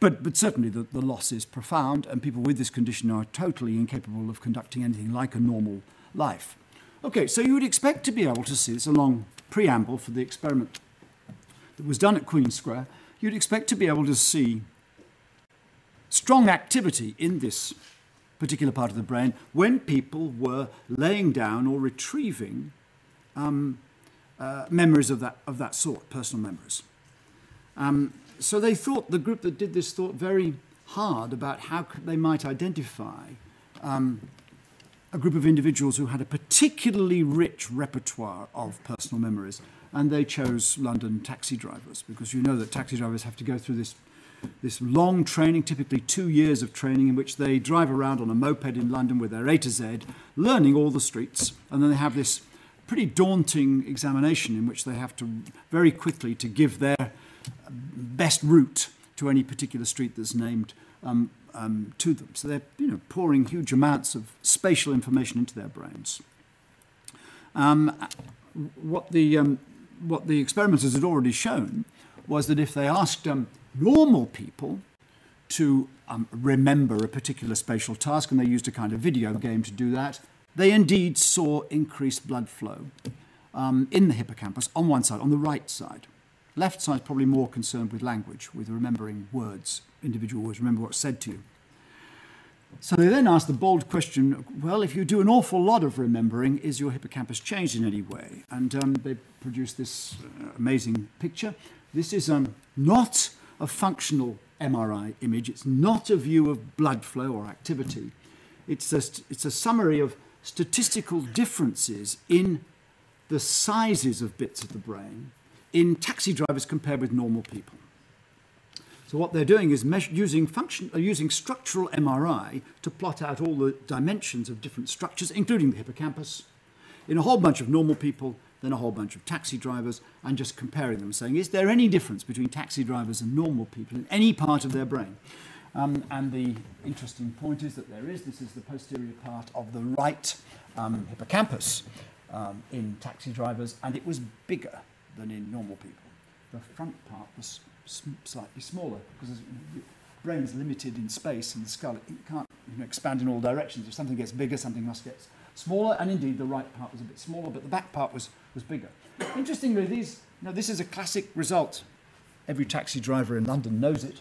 But, but certainly the, the loss is profound, and people with this condition are totally incapable of conducting anything like a normal life. Okay, so you would expect to be able to see, it's a long preamble for the experiment that was done at Queen Square, you'd expect to be able to see strong activity in this particular part of the brain when people were laying down or retrieving um, uh, memories of that, of that sort, personal memories. Um, so they thought, the group that did this thought very hard about how they might identify um, a group of individuals who had a particularly rich repertoire of personal memories. And they chose London taxi drivers because you know that taxi drivers have to go through this, this long training, typically two years of training, in which they drive around on a moped in London with their A to Z, learning all the streets. And then they have this pretty daunting examination in which they have to very quickly to give their best route to any particular street that's named um, um, to them. So they're you know, pouring huge amounts of spatial information into their brains. Um, what, the, um, what the experimenters had already shown was that if they asked um, normal people to um, remember a particular spatial task, and they used a kind of video game to do that, they indeed saw increased blood flow in the hippocampus on one side, on the right side. Left side is probably more concerned with language, with remembering words, individual words, remember what's said to you. So they then asked the bold question well, if you do an awful lot of remembering, is your hippocampus changed in any way? And um, they produced this uh, amazing picture. This is um, not a functional MRI image, it's not a view of blood flow or activity. It's a, it's a summary of statistical differences in the sizes of bits of the brain in taxi drivers compared with normal people. So what they're doing is using, function, uh, using structural MRI to plot out all the dimensions of different structures, including the hippocampus, in a whole bunch of normal people, then a whole bunch of taxi drivers, and just comparing them, saying, is there any difference between taxi drivers and normal people in any part of their brain? Um, and the interesting point is that there is, this is the posterior part of the right um, hippocampus um, in taxi drivers, and it was bigger than in normal people. The front part was slightly smaller because the brain is limited in space in the skull. It can't you know, expand in all directions. If something gets bigger, something must get smaller. And indeed, the right part was a bit smaller, but the back part was, was bigger. Interestingly, these, you know, this is a classic result. Every taxi driver in London knows it.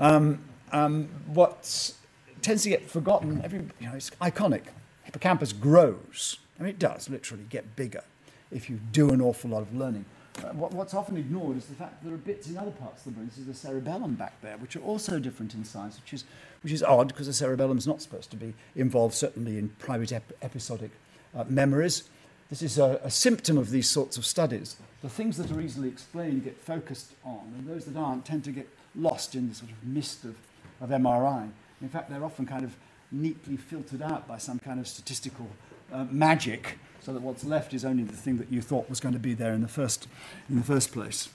Um, um, what tends to get forgotten, every, you know, it's iconic. Hippocampus grows. I mean, it does literally get bigger if you do an awful lot of learning. Uh, what, what's often ignored is the fact that there are bits in other parts of the brain, this is the cerebellum back there, which are also different in size, which is, which is odd because the cerebellum is not supposed to be involved, certainly in private ep- episodic uh, memories. This is a, a, symptom of these sorts of studies. The things that are easily explained get focused on, and those that aren't tend to get lost in the sort of mist of, of MRI. In fact, they're often kind of neatly filtered out by some kind of statistical uh, magic so that what's left is only the thing that you thought was going to be there in the first, in the first place.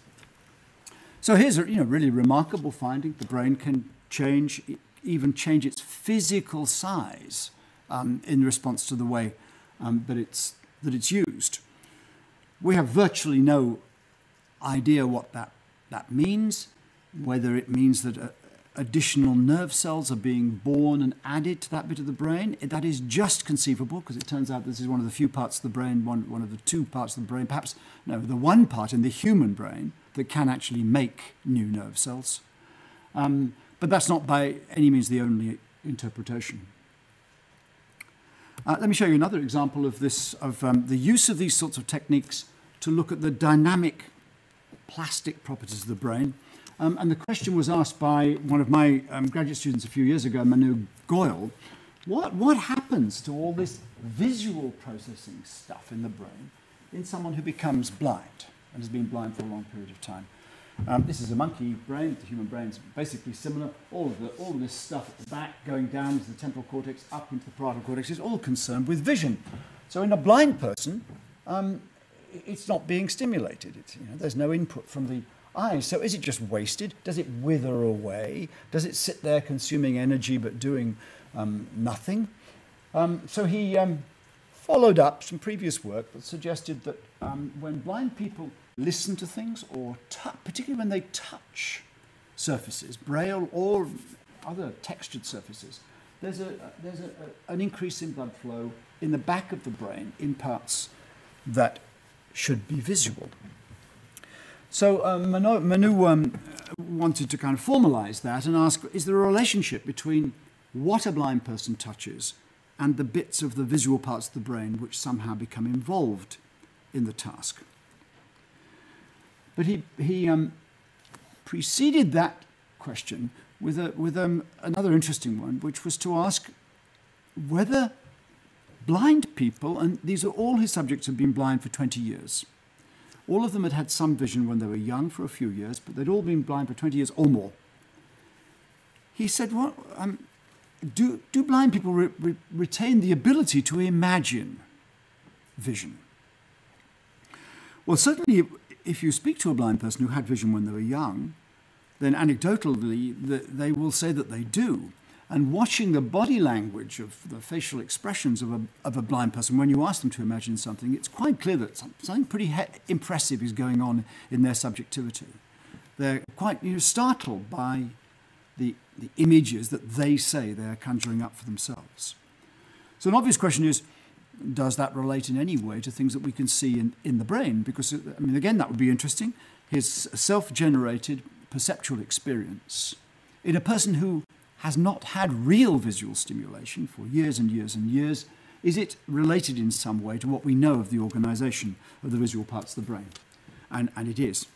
So here's a you know, really remarkable finding. The brain can change, even change its physical size um, in response to the way um, that, it's, that it's used. We have virtually no idea what that, that means, whether it means that a, additional nerve cells are being born and added to that bit of the brain. That is just conceivable because it turns out this is one of the few parts of the brain, one, one of the two parts of the brain, perhaps, no, the one part in the human brain that can actually make new nerve cells. Um, but that's not by any means the only interpretation. Uh, let me show you another example of this, of um, the use of these sorts of techniques to look at the dynamic plastic properties of the brain. Um, and the question was asked by one of my um, graduate students a few years ago, Manu Goyal, what, what happens to all this visual processing stuff in the brain in someone who becomes blind and has been blind for a long period of time? Um, this is a monkey brain, the human brain is basically similar. All of, the, all of this stuff at the back going down to the temporal cortex, up into the parietal cortex, is all concerned with vision. So in a blind person, um, it's not being stimulated. You know, there's no input from the eyes. So is it just wasted? Does it wither away? Does it sit there consuming energy but doing um, nothing? Um, so he um, followed up some previous work that suggested that um, when blind people listen to things, or particularly when they touch surfaces, braille or other textured surfaces, there's, a, there's a, an increase in blood flow in the back of the brain in parts that should be visual. So um, Manu, Manu um, wanted to kind of formalize that and ask is there a relationship between what a blind person touches and the bits of the visual parts of the brain which somehow become involved in the task? But he, he um, preceded that question with, a, with um, another interesting one, which was to ask whether blind people, and these are all his subjects have been blind for 20 years, all of them had had some vision when they were young for a few years, but they'd all been blind for 20 years or more. He said, well, um, do, do blind people re- re- retain the ability to imagine vision? Well, certainly, if you speak to a blind person who had vision when they were young, then anecdotally, they will say that they do and watching the body language of the facial expressions of a, of a blind person when you ask them to imagine something, it's quite clear that something pretty impressive is going on in their subjectivity. They're quite you know, startled by the, the images that they say they're conjuring up for themselves. So, an obvious question is does that relate in any way to things that we can see in, in the brain? Because, I mean, again, that would be interesting. His self generated perceptual experience in a person who has not had real visual stimulation for years and years and years, is it related in some way to what we know of the organization of the visual parts of the brain? And, and it is.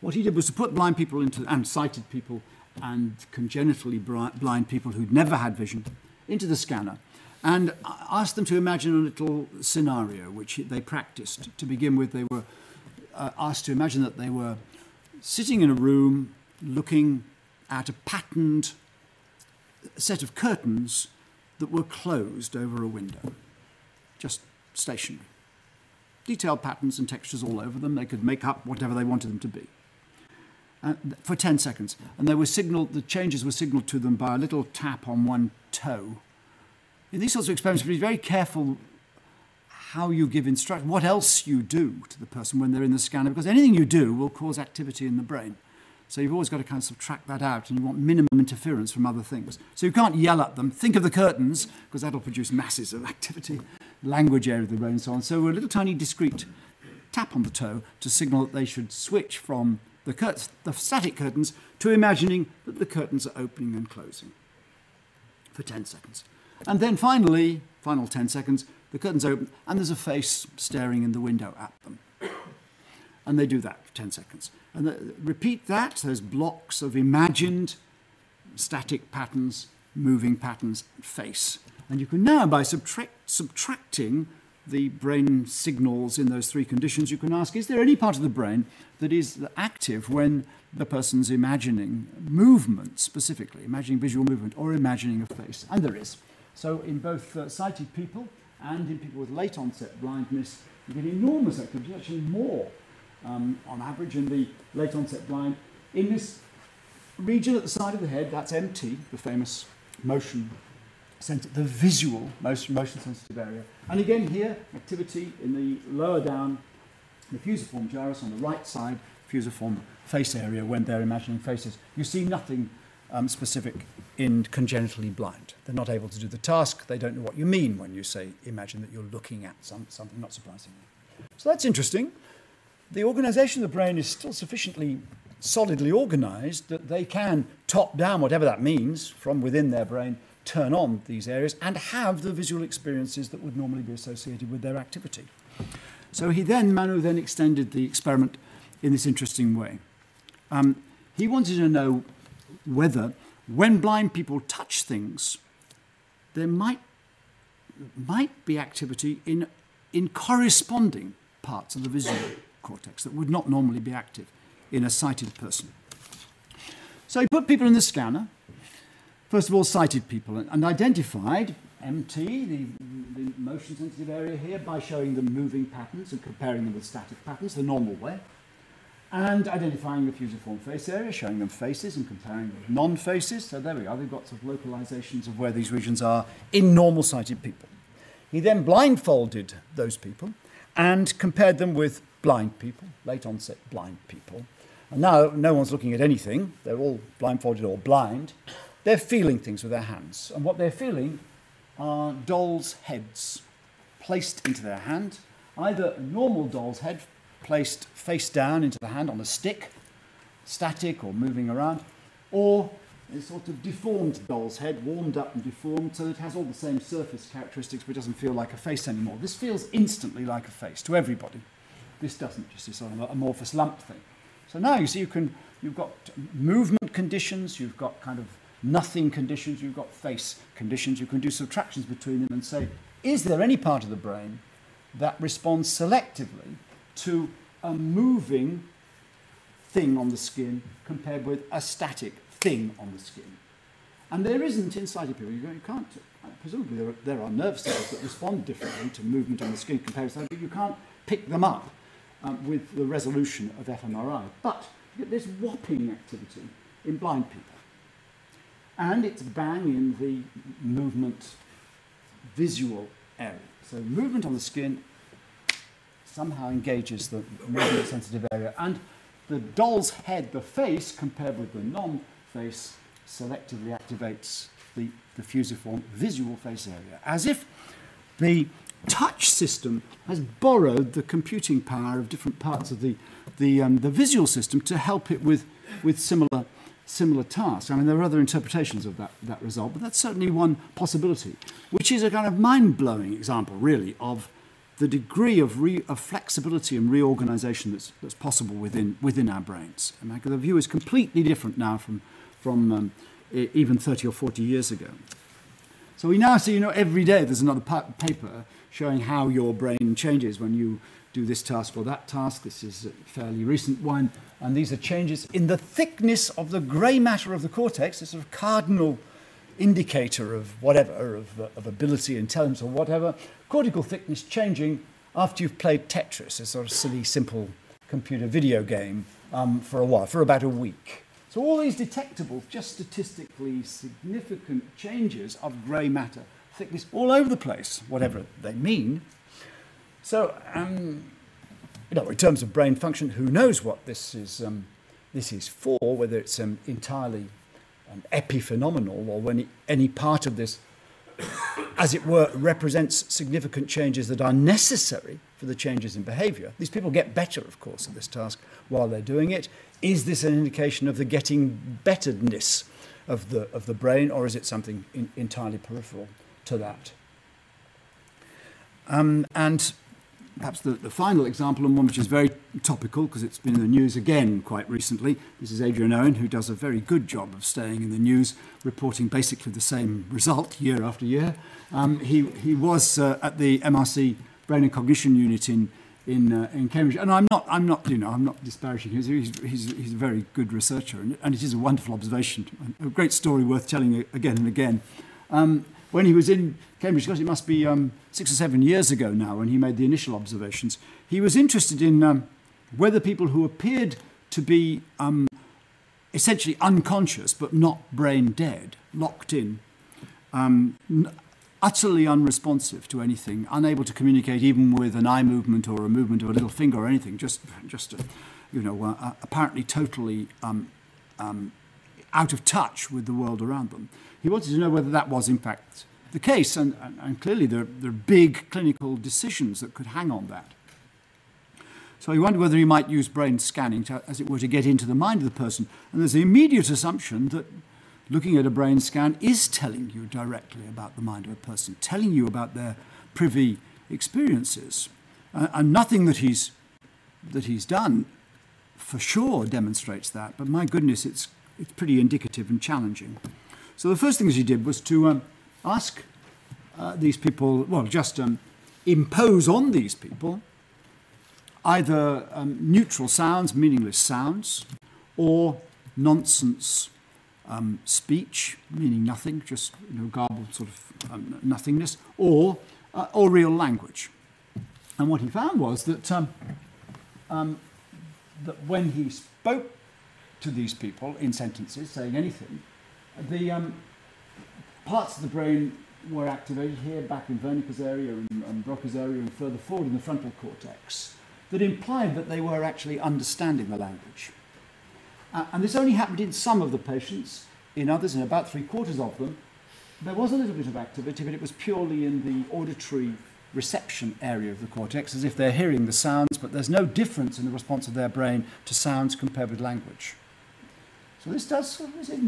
What he did was to put blind people into, and sighted people and congenitally blind people who'd never had vision into the scanner and asked them to imagine a little scenario which they practiced. To begin with, they were uh, asked to imagine that they were sitting in a room looking at a patterned set of curtains that were closed over a window, just stationary. Detailed patterns and textures all over them. They could make up whatever they wanted them to be. Uh, for 10 seconds. And they were signaled, the changes were signaled to them by a little tap on one toe. In these sorts of experiments, be very careful how you give instruction, what else you do to the person when they're in the scanner, because anything you do will cause activity in the brain. So you've always got to kind of subtract that out, and you want minimum interference from other things. So you can't yell at them, think of the curtains, because that'll produce masses of activity, language area of the brain, and so on. So a little tiny discrete tap on the toe to signal that they should switch from the, the static curtains to imagining that the curtains are opening and closing for 10 seconds. And then finally, final 10 seconds, the curtains open and there's a face staring in the window at them. And they do that for 10 seconds. And the, repeat that, those blocks of imagined static patterns, moving patterns, face. And you can now, by subtract, subtracting the brain signals in those three conditions, you can ask, is there any part of the brain that is active when the person's imagining movement specifically, imagining visual movement or imagining a face? And there is. So in both uh, sighted people and in people with late onset blindness, you get enormous activity, actually more um, on average in the late onset blind. In this region at the side of the head, that's MT, the famous motion sensitive, the visual motion, motion sensitive area. And again here, activity in the lower down, the fusiform gyrus on the right side, fusiform face area when they're imagining faces. You see nothing um, specific in congenitally blind. They're not able to do the task. They don't know what you mean when you say, imagine that you're looking at some, something, not surprisingly. So that's interesting the organization of the brain is still sufficiently solidly organized that they can top down, whatever that means, from within their brain, turn on these areas and have the visual experiences that would normally be associated with their activity. So he then, Manu then extended the experiment in this interesting way. Um, he wanted to know whether, when blind people touch things, there might, might be activity in, in corresponding parts of the visual cortex that would not normally be active in a sighted person. So he put people in the scanner, first of all sighted people, and identified MT, the, the motion sensitive area here, by showing them moving patterns and comparing them with static patterns the normal way, and identifying the fusiform face area, showing them faces and comparing them with non-faces. So there we are, they've got sort of localizations of where these regions are in normal sighted people. He then blindfolded those people and compared them with blind people, late onset blind people. And now no one's looking at anything, they're all blindfolded or blind. They're feeling things with their hands. And what they're feeling are dolls' heads placed into their hand, either a normal doll's head placed face down into the hand on a stick, static or moving around, or a sort of deformed doll's head, warmed up and deformed, so it has all the same surface characteristics but doesn't feel like a face anymore. This feels instantly like a face to everybody. This doesn't, just this sort of amorphous lump thing. So now you see you can, you've got movement conditions, you've got kind of nothing conditions, you've got face conditions. You can do subtractions between them and say, is there any part of the brain that responds selectively to a moving thing on the skin compared with a static thing on the skin? And there isn't inside of people. You can't, uh, presumably there are, there are nerve cells that respond differently to movement on the skin compared to that, but you can't pick them up um, with the resolution of fMRI. But you get this whopping activity in blind people. And it's bang in the movement visual area. So movement on the skin somehow engages the movement sensitive area. And the doll's head, the face, compared with the non-face, selectively activates the, the fusiform visual face area. As if the touch system has borrowed the computing power of different parts of the, the, um, the visual system to help it with, with similar, similar task. I mean, there are other interpretations of that, that result, but that's certainly one possibility, which is a kind of mind blowing example, really, of the degree of, re, of flexibility and reorganization that's, that's possible within, within our brains. I mean, the view is completely different now from, from um, even 30 or 40 years ago. So we now see, you know, every day there's another paper showing how your brain changes when you do this task or that task. This is a fairly recent one. And these are changes in the thickness of the grey matter of the cortex, a sort of cardinal indicator of whatever, of, of ability, intelligence, or whatever. Cortical thickness changing after you've played Tetris, a sort of silly, simple computer video game, um, for a while, for about a week. So all these detectable, just statistically significant changes of grey matter thickness all over the place, whatever they mean. So, um, you know, in terms of brain function, who knows what this is, um, this is for, whether it's um, entirely epiphenomenal or when it, any part of this, as it were, represents significant changes that are necessary for the changes in behavior. These people get better, of course, at this task while they're doing it. Is this an indication of the getting betteredness of the, of the brain, or is it something in, entirely peripheral to that? Um, and perhaps the, the final example, and one which is very topical because it's been in the news again quite recently. This is Adrian Owen, who does a very good job of staying in the news, reporting basically the same result year after year. Um, he, he was uh, at the MRC Brain and Cognition Unit in, in, uh, in Cambridge. And I'm not, I'm not, you know, I'm not disparaging him. He's, he's, he's a very good researcher, and, and it is a wonderful observation, a great story worth telling again and again. Um, when he was in Cambridge, because it must be um, six or seven years ago now, when he made the initial observations, he was interested in um, whether people who appeared to be um, essentially unconscious but not brain dead, locked in, um, utterly unresponsive to anything, unable to communicate even with an eye movement or a movement of a little finger or anything, just, just a, you know, uh, apparently totally um, um, out of touch with the world around them. He wanted to know whether that was, in fact, the case, and, and, and clearly there, there, are big clinical decisions that could hang on that. So he wondered whether he might use brain scanning, to, as it were, to get into the mind of the person. And there's the immediate assumption that looking at a brain scan is telling you directly about the mind of a person, telling you about their privy experiences. Uh, and nothing that he's, that he's done for sure demonstrates that, but my goodness, it's, it's pretty indicative and challenging. So the first thing he did was to um, ask uh, these people, well, just um, impose on these people either um, neutral sounds, meaningless sounds, or nonsense um, speech, meaning nothing, just you know, garbled sort of um, nothingness, or, uh, or real language. And what he found was that, um, that when he spoke to these people in sentences, saying anything, the um, parts of the brain were activated here, back in Wernicke's area and, and Broca's area, and further forward in the frontal cortex, that implied that they were actually understanding the language. Uh, and this only happened in some of the patients. In others, in about three quarters of them, there was a little bit of activity, but it was purely in the auditory reception area of the cortex, as if they're hearing the sounds, but there's no difference in the response of their brain to sounds compared with language. So this does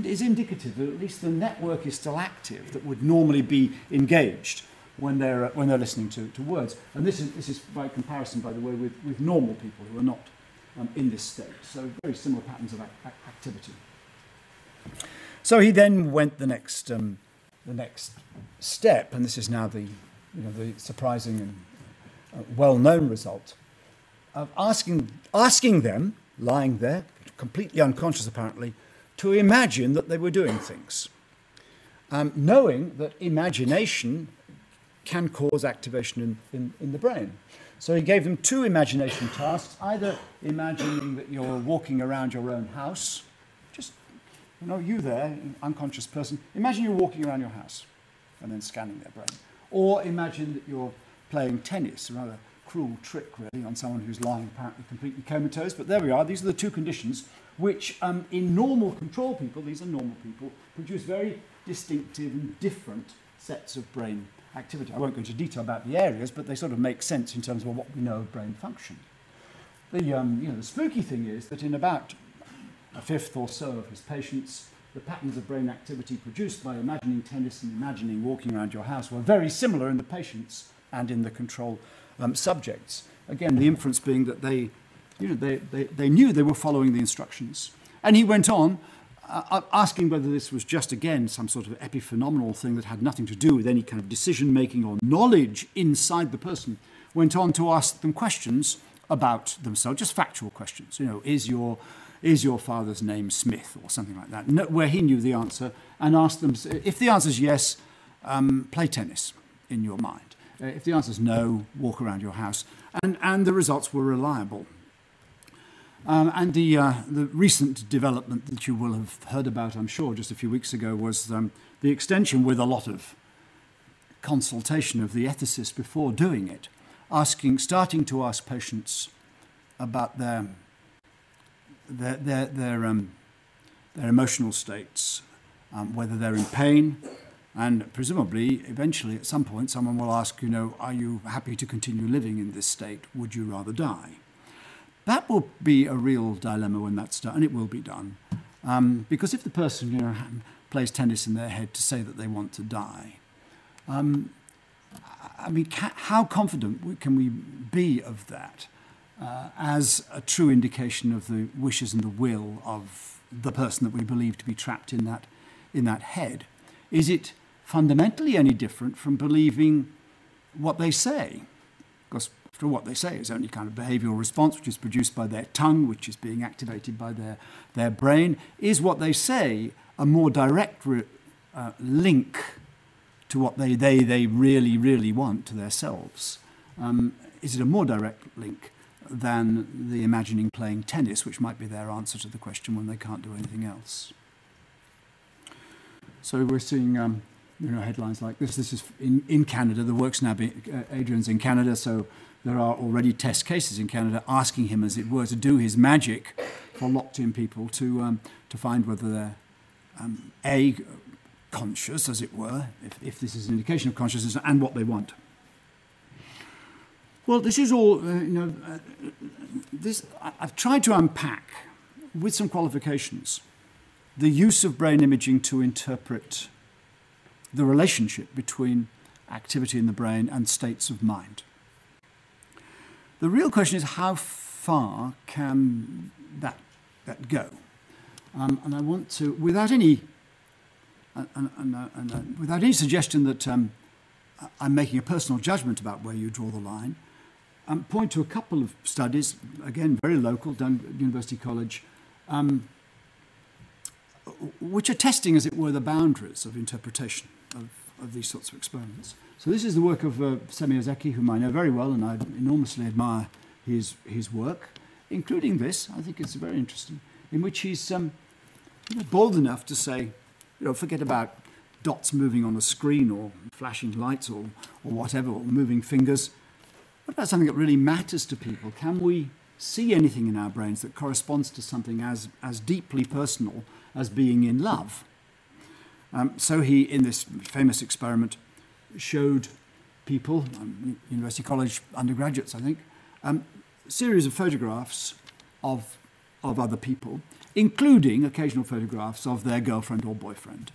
is indicative that at least the network is still active that would normally be engaged when they're, uh, when they're listening to, to words. And this is, this is by comparison, by the way, with, with normal people who are not um, in this state. So very similar patterns of ac- activity. So he then went the next, um, the next step, and this is now the, you know, the surprising and uh, well-known result of asking, asking them, lying there, completely unconscious apparently, to imagine that they were doing things. Um, knowing that imagination can cause activation in, in, in the brain. So he gave them two imagination tasks either imagining that you're walking around your own house, just, you know, you there, unconscious person, imagine you're walking around your house and then scanning their brain. Or imagine that you're playing tennis, rather cruel trick, really, on someone who's lying apparently completely comatose. But there we are, these are the two conditions which um, in normal control people, these are normal people, produce very distinctive and different sets of brain activity. I won't go into detail about the areas, but they sort of make sense in terms of what we know of brain function. The, um, you know, the spooky thing is that in about a fifth or so of his patients, the patterns of brain activity produced by imagining tennis and imagining walking around your house were very similar in the patients and in the control um, subjects. Again, the inference being that they, you know, they, they, they knew they were following the instructions. And he went on uh, uh asking whether this was just, again, some sort of epiphenomenal thing that had nothing to do with any kind of decision making or knowledge inside the person. Went on to ask them questions about themselves, just factual questions. You know, is your is your father's name Smith or something like that, no, where he knew the answer, and asked them if the answer is yes, um, play tennis in your mind. Uh, if the answer is no, walk around your house. And, and the results were reliable. Um, and the, uh, the recent development that you will have heard about, I'm sure, just a few weeks ago was um, the extension with a lot of consultation of the ethicist before doing it, asking, starting to ask patients about their their, their, their, um, their emotional states, um, whether they're in pain, and presumably, eventually, at some point, someone will ask, you know, are you happy to continue living in this state? Would you rather die? That will be a real dilemma when that's done, and it will be done. Um, because if the person, you know, plays tennis in their head to say that they want to die, um, I mean, how confident can we be of that? uh, as a true indication of the wishes and the will of the person that we believe to be trapped in that, in that head? Is it fundamentally any different from believing what they say? Because after what they say is only kind of behavioral response which is produced by their tongue, which is being activated by their, their brain. Is what they say a more direct re- uh, link to what they, they, they really, really want to themselves? Um, is it a more direct link? than the imagining playing tennis, which might be their answer to the question when they can't do anything else. So we're seeing um, you know, headlines like this. This is in, in Canada. The work's now uh, Adrian's in Canada, so there are already test cases in Canada asking him, as it were, to do his magic for locked-in people to, um, to find whether they're, um, A, conscious, as it were, if, if this is an indication of consciousness, and what they want. Well, this is all, uh, you know, uh, this, I've tried to unpack with some qualifications the use of brain imaging to interpret the relationship between activity in the brain and states of mind. The real question is how far can that, that go? Um, and I want to, without any, and, and, and, uh, without any suggestion that um, I'm making a personal judgment about where you draw the line, um, point to a couple of studies, again, very local, done at University College, um, which are testing, as it were, the boundaries of interpretation of, of these sorts of experiments. So this is the work of uh, Semir Zeki, whom I know very well, and I enormously admire his, his work, including this, I think it's very interesting, in which he's um, you know, bold enough to say, you know, forget about dots moving on a screen or flashing lights or, or whatever, or moving fingers. What about something that really matters to people? Can we see anything in our brains that corresponds to something as, as deeply personal as being in love? Um, so he, in this famous experiment, showed people, um, University College undergraduates, I think, um, series of photographs of, of other people, including occasional photographs of their girlfriend or boyfriend,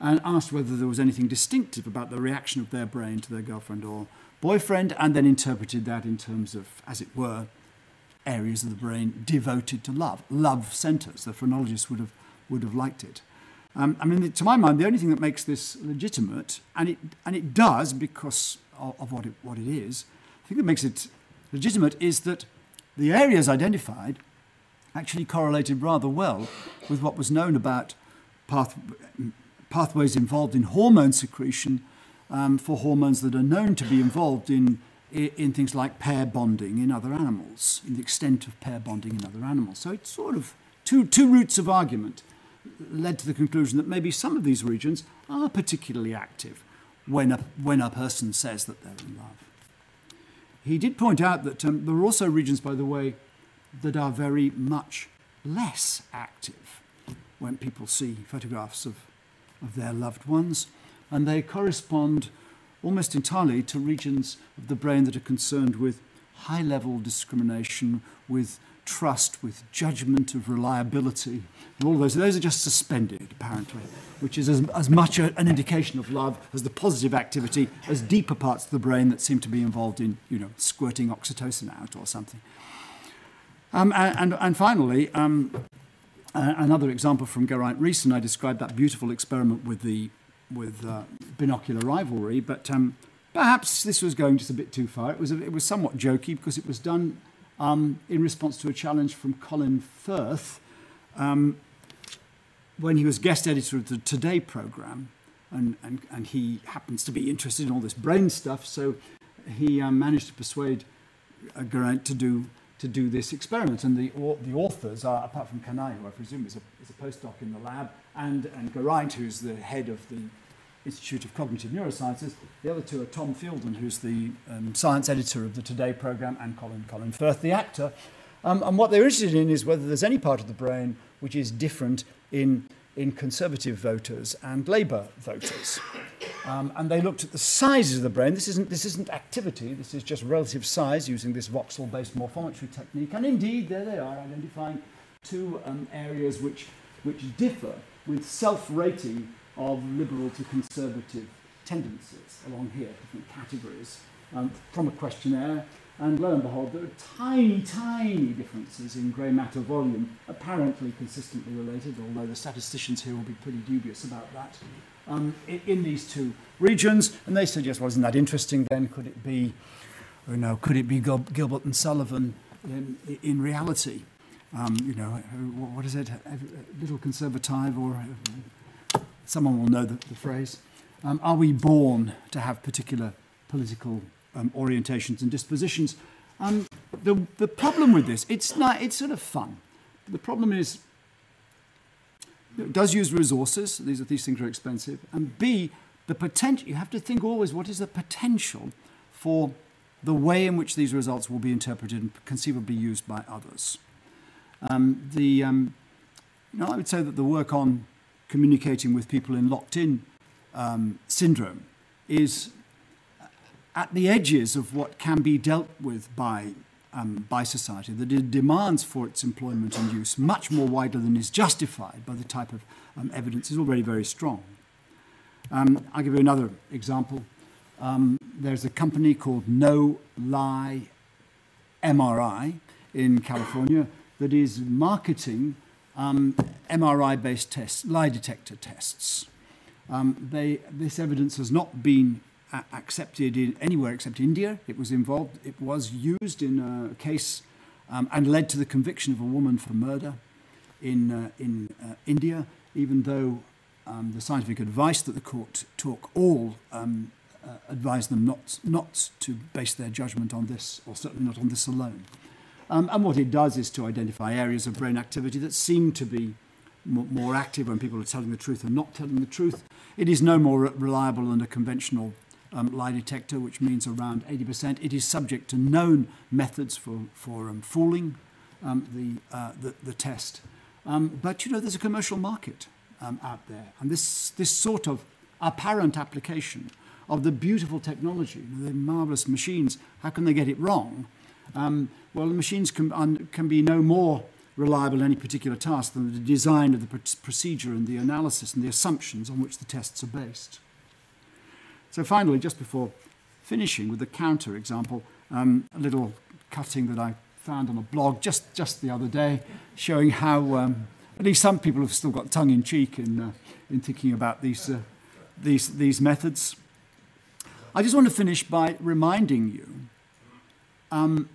and asked whether there was anything distinctive about the reaction of their brain to their girlfriend or boyfriend, and then interpreted that in terms of, as it were, areas of the brain devoted to love, love centers. The phrenologists would have, would have liked it. Um, I mean, to my mind, the only thing that makes this legitimate, and it, and it does because of, of what, it, what it is, the thing that makes it legitimate is that the areas identified actually correlated rather well with what was known about path, pathways involved in hormone secretion um, for hormones that are known to be involved in, in things like pair bonding in other animals, in the extent of pair bonding in other animals. So it's sort of two, two routes of argument led to the conclusion that maybe some of these regions are particularly active when a, when a person says that they're in love. He did point out that um, there are also regions, by the way, that are very much less active when people see photographs of, of their loved ones and they correspond almost entirely to regions of the brain that are concerned with high level discrimination, with trust, with judgment, of reliability, and all of those. Those are just suspended, apparently, which is as, as much a, an indication of love as the positive activity, as deeper parts of the brain that seem to be involved in, you know, squirting oxytocin out or something. Um, and, and, and, finally, um, another example from Geraint Riesen, I described that beautiful experiment with the with uh, binocular rivalry, but um, perhaps this was going just a bit too far. It was, a, it was somewhat jokey because it was done um, in response to a challenge from Colin Firth um, when he was guest editor of the Today programme, and, and, and he happens to be interested in all this brain stuff, so he um, managed to persuade uh, Geraint to do to do this experiment. And the, the authors are, apart from Kanai, who I presume is a, is a postdoc in the lab, and, and Geraint, who's the head of the Institute of Cognitive Neurosciences. The other two are Tom Feilden, who's the um, science editor of the Today programme, and Colin, Colin Firth, the actor. Um, and what they're interested in is whether there's any part of the brain which is different in, in conservative voters and Labour voters. Um, and they looked at the sizes of the brain. This isn't, this isn't activity, this is just relative size using this voxel-based morphometry technique. And indeed, there they are, identifying two um, areas which, which differ with self-rating of liberal to conservative tendencies along here, different categories, um, from a questionnaire. And lo and behold, there are tiny, tiny differences in grey matter volume, apparently consistently related, although the statisticians here will be pretty dubious about that um, in, in these two regions. And they suggest, well, isn't that interesting then? Could it be, or no, could it be Gil Gilbert and Sullivan in, in reality? Um, you know, what is it? A little conservative, or someone will know the, the phrase. Um, are we born to have particular political um, orientations and dispositions? Um, the, the problem with this, it's, not, it's sort of fun. The problem is it does use resources. These, these things are expensive. And B, the potential, you have to think always what is the potential for the way in which these results will be interpreted and conceivably used by others. Um, the, um, you know, I would say that the work on communicating with people in locked in um, syndrome is at the edges of what can be dealt with by um, by society, that it demands for its employment and use much more widely than is justified by the type of um, evidence is already very strong. Um, I'll give you another example. Um, there's a company called No Lie MRI in California that is marketing um, MRI-based tests, lie detector tests. Um, they, this evidence has not been accepted in anywhere except India. It was involved, it was used in a case um, and led to the conviction of a woman for murder in, uh, in uh, India, even though um, the scientific advice that the court took all um, uh, advised them not, not to base their judgment on this, or certainly not on this alone. Um, and what it does is to identify areas of brain activity that seem to be more active when people are telling the truth and not telling the truth. It is no more reliable than a conventional um, lie detector, which means around 80%. It is subject to known methods for, for um, fooling um, the, uh, the, the, test. Um, but, you know, there's a commercial market um, out there. And this, this sort of apparent application of the beautiful technology, the marvelous machines, how can they get it wrong? Um, well, machines can, can be no more reliable in any particular task than the design of the procedure and the analysis and the assumptions on which the tests are based. So finally, just before finishing with the counter example, um, a little cutting that I found on a blog just, just the other day, showing how um, at least some people have still got tongue in cheek in, uh, in thinking about these, uh, these, these methods. I just want to finish by reminding you um,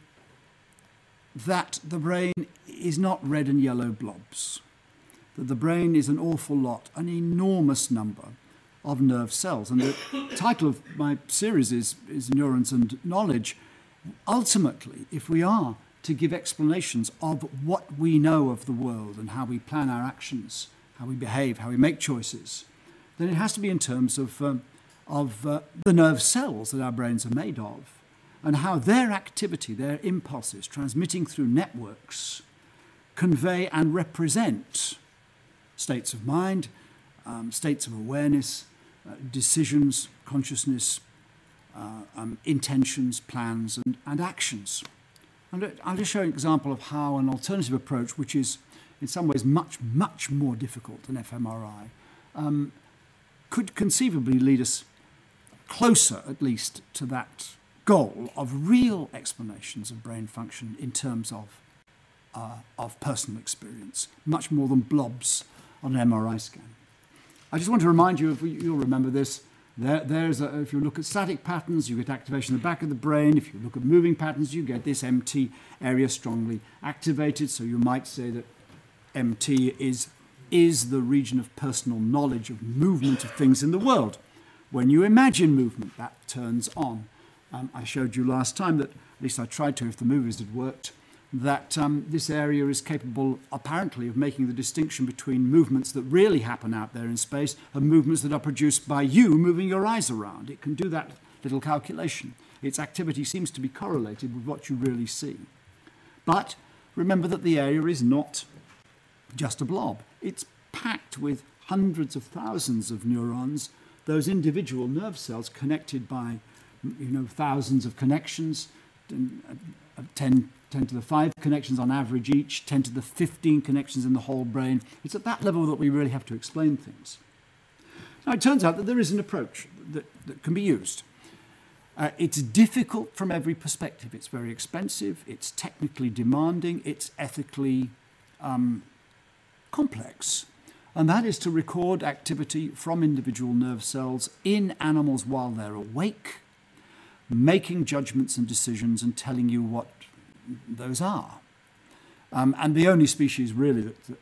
that the brain is not red and yellow blobs, that the brain is an awful lot, an enormous number of nerve cells. And the title of my series is, is Neurons and Knowledge. Ultimately, if we are to give explanations of what we know of the world and how we plan our actions, how we behave, how we make choices, then it has to be in terms of, um, of uh, the nerve cells that our brains are made of and how their activity, their impulses, transmitting through networks, convey and represent states of mind, um, states of awareness, uh, decisions, consciousness, uh, um, intentions, plans, and, and actions. And I'll just show an example of how an alternative approach, which is in some ways much, much more difficult than fMRI, um, could conceivably lead us closer, at least, to that goal of real explanations of brain function in terms of, uh, of personal experience, much more than blobs on an MRI scan. I just want to remind you, if you'll remember this, there, there's a, if you look at static patterns, you get activation in the back of the brain. If you look at moving patterns, you get this MT area strongly activated. So you might say that MT is, is the region of personal knowledge of movement of things in the world. When you imagine movement, that turns on. Um, I showed you last time that, at least I tried to if the movies had worked, that um, this area is capable, apparently, of making the distinction between movements that really happen out there in space and movements that are produced by you moving your eyes around. It can do that little calculation. Its activity seems to be correlated with what you really see. But remember that the area is not just a blob. It's packed with hundreds of thousands of neurons, those individual nerve cells connected by you know, thousands of connections, uh, 10 10 to the 5 connections on average each, 10 to the 15 connections in the whole brain. It's at that level that we really have to explain things. Now, it turns out that there is an approach that, that can be used. Uh, it's difficult from every perspective. It's very expensive, it's technically demanding, it's ethically um, complex. And that is to record activity from individual nerve cells in animals while they're awake, making judgments and decisions and telling you what those are. Um, and the only species really that, that,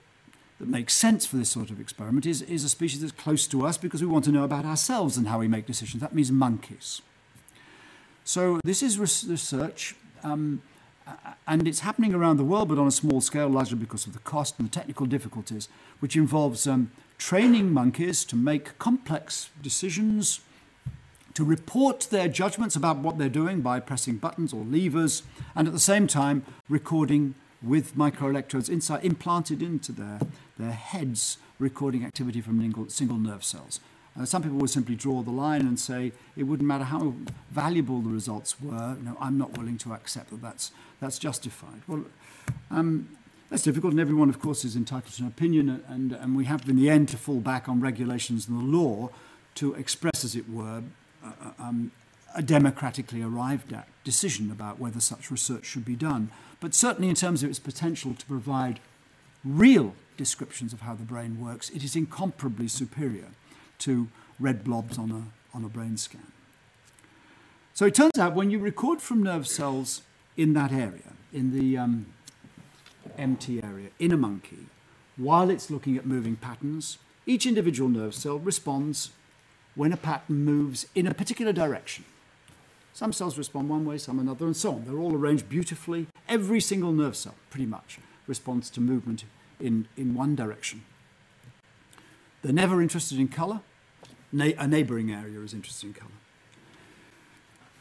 that, makes sense for this sort of experiment is, is a species that's close to us because we want to know about ourselves and how we make decisions. That means monkeys. So this is research, um, and it's happening around the world, but on a small scale, largely because of the cost and the technical difficulties, which involves um, training monkeys to make complex decisions to report their judgments about what they're doing by pressing buttons or levers, and at the same time recording with microelectrodes inside, implanted into their, their heads, recording activity from single, nerve cells. Uh, some people would simply draw the line and say it wouldn't matter how valuable the results were. You know, I'm not willing to accept that that's, that's justified. Well, um, that's difficult, and everyone, of course, is entitled to an opinion, and, and we have, in the end, to fall back on regulations and the law to express, as it were, um, a democratically arrived at decision about whether such research should be done. But certainly, in terms of its potential to provide real descriptions of how the brain works, it is incomparably superior to red blobs on a, on a brain scan. So it turns out when you record from nerve cells in that area, in the um, MT area, in a monkey, while it's looking at moving patterns, each individual nerve cell responds when a pattern moves in a particular direction. Some cells respond one way, some another, and so on. They're all arranged beautifully. Every single nerve cell, pretty much, responds to movement in, in one direction. They're never interested in colour. Na- a neighbouring area is interested in colour.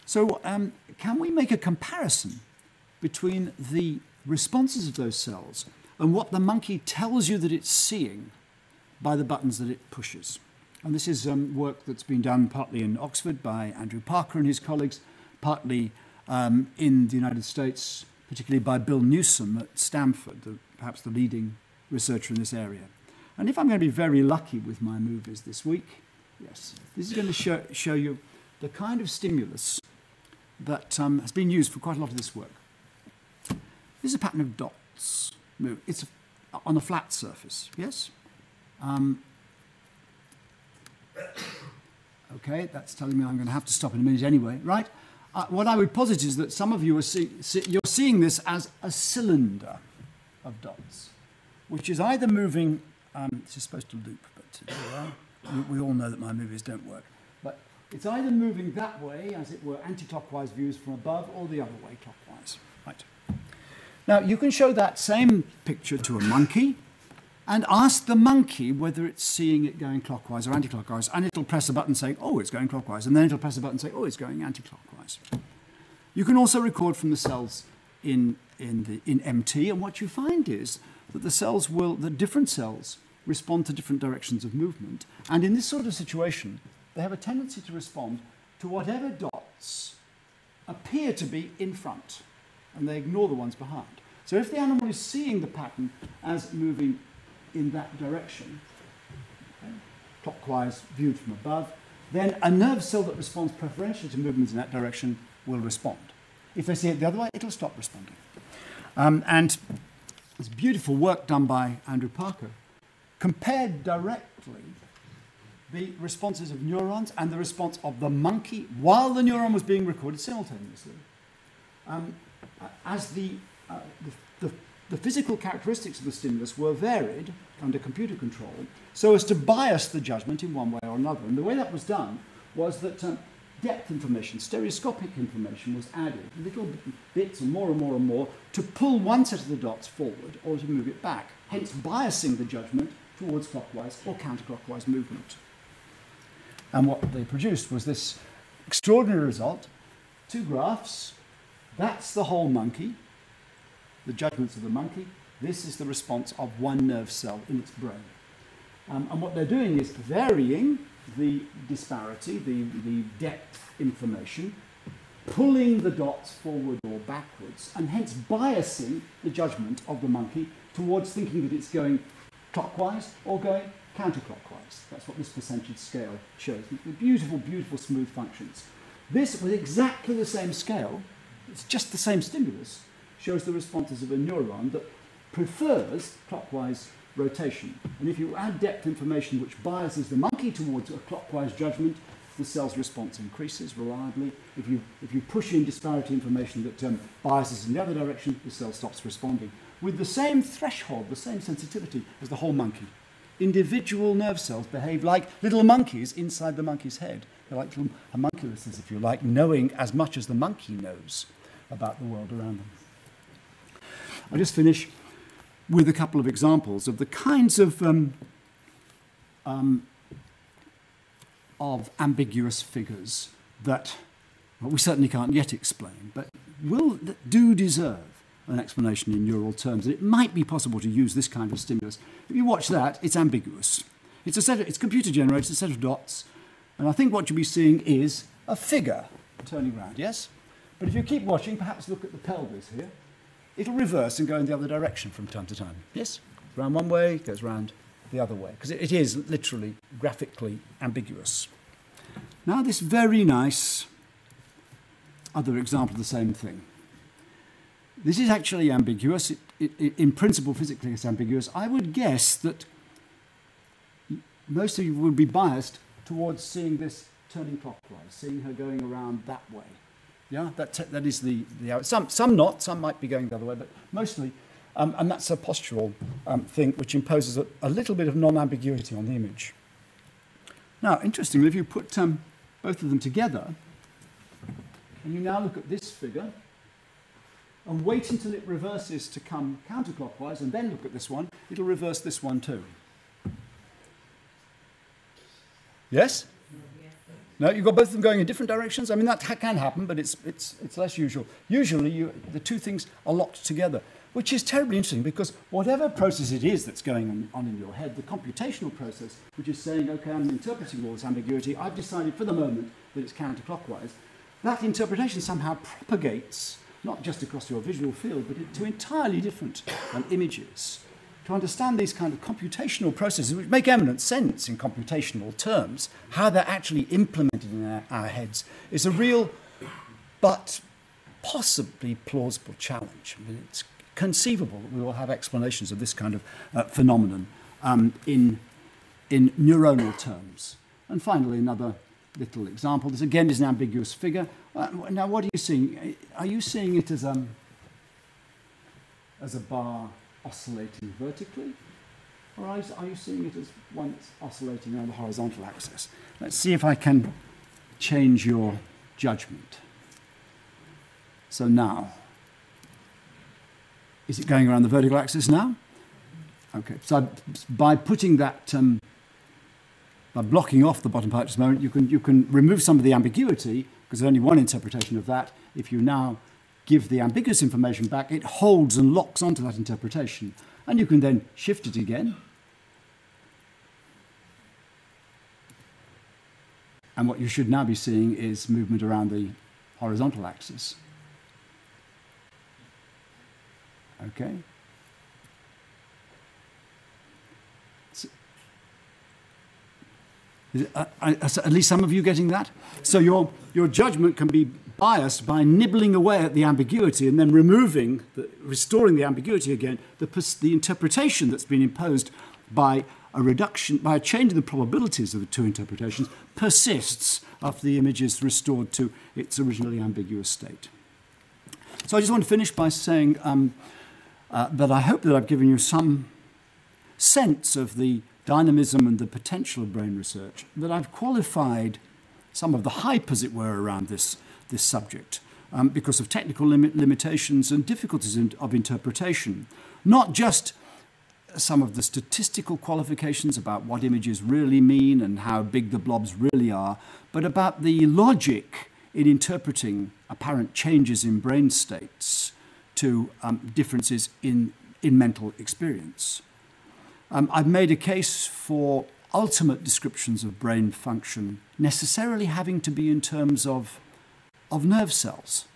So, um, can we make a comparison between the responses of those cells and what the monkey tells you that it's seeing by the buttons that it pushes? And this is um, work that's been done partly in Oxford by Andrew Parker and his colleagues, partly um, in the United States, particularly by Bill Newsome at Stanford, the, perhaps the leading researcher in this area. And if I'm going to be very lucky with my movies this week, yes, this is going to show, show you the kind of stimulus that um, has been used for quite a lot of this work. This is a pattern of dots. It's on a flat surface, yes? Um, Okay, that's telling me I'm going to have to stop in a minute anyway, right? Uh, what I would posit is that some of you are see, see, you're seeing this as a cylinder of dots, which is either moving. Um, is supposed to loop, but uh, we, we all know that my movies don't work. But it's either moving that way, as it were, anti-clockwise views from above, or the other way, clockwise. Right. Now you can show that same picture to a monkey and ask the monkey whether it's seeing it going clockwise or anti-clockwise, and it'll press a button saying, oh, it's going clockwise, and then it'll press a button saying, oh, it's going anti-clockwise. You can also record from the cells in, in, the, in MT, and what you find is that the cells will, the different cells respond to different directions of movement, and in this sort of situation, they have a tendency to respond to whatever dots appear to be in front. and they ignore the ones behind. So if the animal is seeing the pattern as moving in that direction, okay, clockwise viewed from above, then a nerve cell that responds preferentially to movements in that direction will respond. If they see it the other way, it'll stop responding. Um, and this beautiful work done by Andrew Parker, compared directly the responses of neurons and the response of the monkey while the neuron was being recorded simultaneously. Um, as the, uh, the, the, the physical characteristics of the stimulus were varied under computer control so as to bias the judgment in one way or another. And the way that was done was that um, depth information, stereoscopic information was added, little bits and more and more and more, to pull one set of the dots forward or to move it back, hence biasing the judgment towards clockwise or counterclockwise movement. And what they produced was this extraordinary result two graphs. That's the whole monkey, the judgments of the monkey. This is the response of one nerve cell in its brain. Um, and what they're doing is varying the disparity, the, the depth information, pulling the dots forward or backwards, and hence biasing the judgment of the monkey towards thinking that it's going clockwise or going counterclockwise. That's what this percentage scale shows. The beautiful, beautiful smooth functions. This, with exactly the same scale, it's just the same stimulus, shows the responses of a neuron that prefers clockwise rotation. And if you add depth information which biases the monkey towards a clockwise judgment, the cell's response increases reliably. If you, if you push in disparity information that um, biases in the other direction, the cell stops responding. With the same threshold, the same sensitivity as the whole monkey individual nerve cells behave like little monkeys inside the monkey's head. They're like little homunculuses, if you like, knowing as much as the monkey knows about the world around them. I'll just finish with a couple of examples of the kinds of, um, um, of ambiguous figures that well, we certainly can't yet explain, but will, do deserve an explanation in neural terms. And it might be possible to use this kind of stimulus. If you watch that, it's ambiguous. It's, a set of, it's computer generated, a set of dots. And I think what you'll be seeing is a figure turning around, yes? But if you keep watching, perhaps look at the pelvis here. It'll reverse and go in the other direction from time to time. Yes? Round one way, goes round the other way. Because it, it is literally, graphically ambiguous. Now, this very nice other example of the same thing. This is actually ambiguous. It, it, in principle, physically, it's ambiguous. I would guess that most of you would be biased towards seeing this turning clockwise, seeing her going around that way. Yeah, that, that is the, the some, some not, some might be going the other way, but mostly, um, and that's a postural um, thing which imposes a, a, little bit of non ambiguity on the image. Now, interestingly, if you put um, both of them together, and you now look at this figure, and wait until it reverses to come counterclockwise and then look at this one, it'll reverse this one too. Yes? No, you've got both of them going in different directions. I mean, that can happen, but it's, it's, it's less usual. Usually, you, the two things are locked together, which is terribly interesting because whatever process it is that's going on, in your head, the computational process, which is saying, okay, I'm interpreting all this ambiguity, I've decided for the moment that it's counterclockwise, that interpretation somehow propagates not just across your visual field, but to entirely different um, images. To understand these kind of computational processes, which make eminent sense in computational terms, how they're actually implemented in our, our heads, is a real but possibly plausible challenge. I mean, it's conceivable that we will have explanations of this kind of uh, phenomenon um, in, in neuronal terms. And finally, another little example. This again is an ambiguous figure. Uh, now, what are you seeing? Are you seeing it as, um, as a bar oscillating vertically? Or are you, seeing it as one that's oscillating around the horizontal axis? Let's see if I can change your judgment. So now, is it going around the vertical axis now? Okay, so by putting that um, by blocking off the bottom part at this moment, you can, you can remove some of the ambiguity, because there's only one interpretation of that. If you now give the ambiguous information back, it holds and locks onto that interpretation. And you can then shift it again. And what you should now be seeing is movement around the horizontal axis. Okay? Uh, at least some of you getting that? So your, your judgment can be biased by nibbling away at the ambiguity and then removing, the, restoring the ambiguity again, the, the interpretation that's been imposed by a reduction, by a change in the probabilities of the two interpretations, persists after the image is restored to its originally ambiguous state. So I just want to finish by saying um, uh, that I hope that I've given you some sense of the dynamism and the potential of brain research, that I've qualified some of the hype, as it were, around this, this subject um, because of technical limit, limitations and difficulties in, of interpretation. Not just some of the statistical qualifications about what images really mean and how big the blobs really are, but about the logic in interpreting apparent changes in brain states to um, differences in, in mental experience. Um, I've made a case for ultimate descriptions of brain function necessarily having to be in terms of, of nerve cells,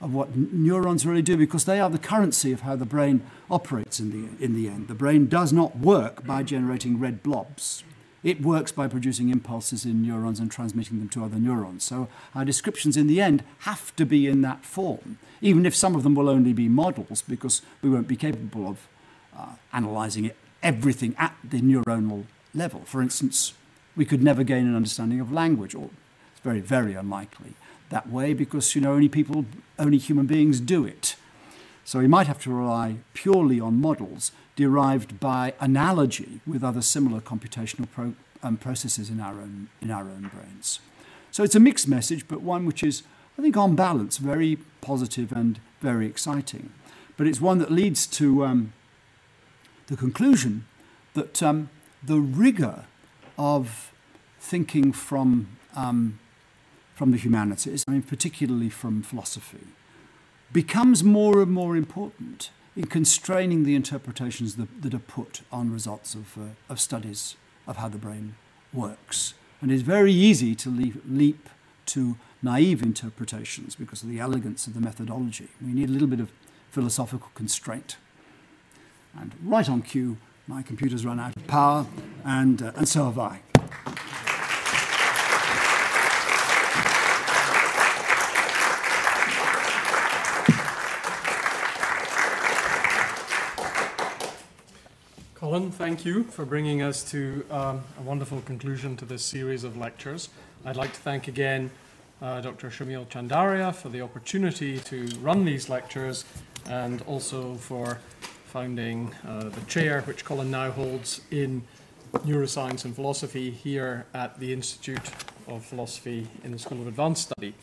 of what neurons really do, because they are the currency of how the brain operates in the, in the end. The brain does not work by generating red blobs. It works by producing impulses in neurons and transmitting them to other neurons. So our descriptions in the end have to be in that form, even if some of them will only be models, because we won't be capable of uh, analyzing everything at the neuronal level. For instance, we could never gain an understanding of language, or it's very, very unlikely that way because you know only people, only human beings do it. So we might have to rely purely on models derived by analogy with other similar computational pro, um, processes in our own in our own brains. So it's a mixed message, but one which is, I think, on balance, very positive and very exciting. But it's one that leads to um, the conclusion that um, the rigor of thinking from, um, from the humanities, I mean, particularly from philosophy, becomes more and more important in constraining the interpretations that, that are put on results of, uh, of studies of how the brain works. And it's very easy to leap, leap to naive interpretations because of the elegance of the methodology. We need a little bit of philosophical constraint. And right on cue, my computer's run out of power, and, uh, and so have I. Colin, thank you for bringing us to um, a wonderful conclusion to this series of lectures. I'd like to thank again uh, Dr. Shamil Chandaria for the opportunity to run these lectures and also for founding uh, the chair, which Colin now holds in neuroscience and philosophy here at the Institute of Philosophy in the School of Advanced Study.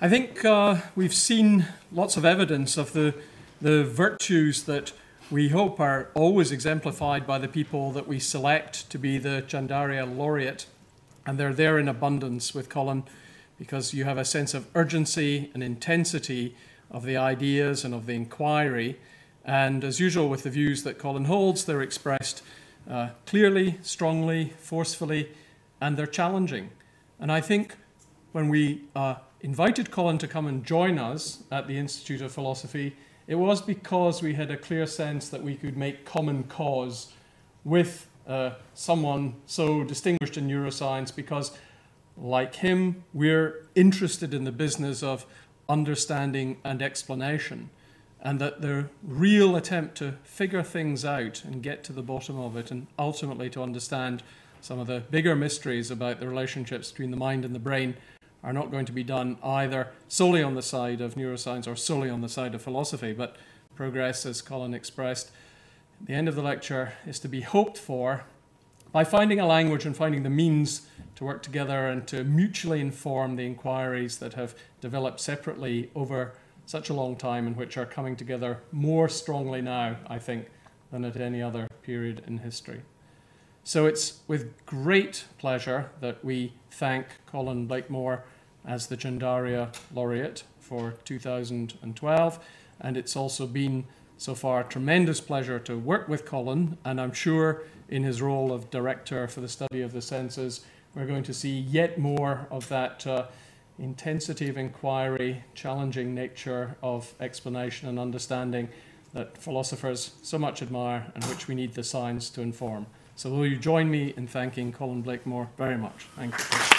I think uh, we've seen lots of evidence of the, the virtues that we hope are always exemplified by the people that we select to be the Chandaria laureate. And they're there in abundance with Colin because you have a sense of urgency and intensity of the ideas and of the inquiry and as usual, with the views that Colin holds, they're expressed uh, clearly, strongly, forcefully, and they're challenging. And I think when we uh, invited Colin to come and join us at the Institute of Philosophy, it was because we had a clear sense that we could make common cause with uh, someone so distinguished in neuroscience because, like him, we're interested in the business of understanding and explanation and that the real attempt to figure things out and get to the bottom of it and ultimately to understand some of the bigger mysteries about the relationships between the mind and the brain are not going to be done either solely on the side of neuroscience or solely on the side of philosophy, but progress, as Colin expressed at the end of the lecture, is to be hoped for by finding a language and finding the means to work together and to mutually inform the inquiries that have developed separately over such a long time and which are coming together more strongly now, I think, than at any other period in history. So it's with great pleasure that we thank Colin Blakemore as the Chandaria Laureate for 2012. And it's also been so far a tremendous pleasure to work with Colin. And I'm sure in his role of director for the study of the senses, we're going to see yet more of that. Uh, intensity of inquiry, challenging nature of explanation and understanding that philosophers so much admire and which we need the science to inform. So will you join me in thanking Colin Blakemore very much? Thank you.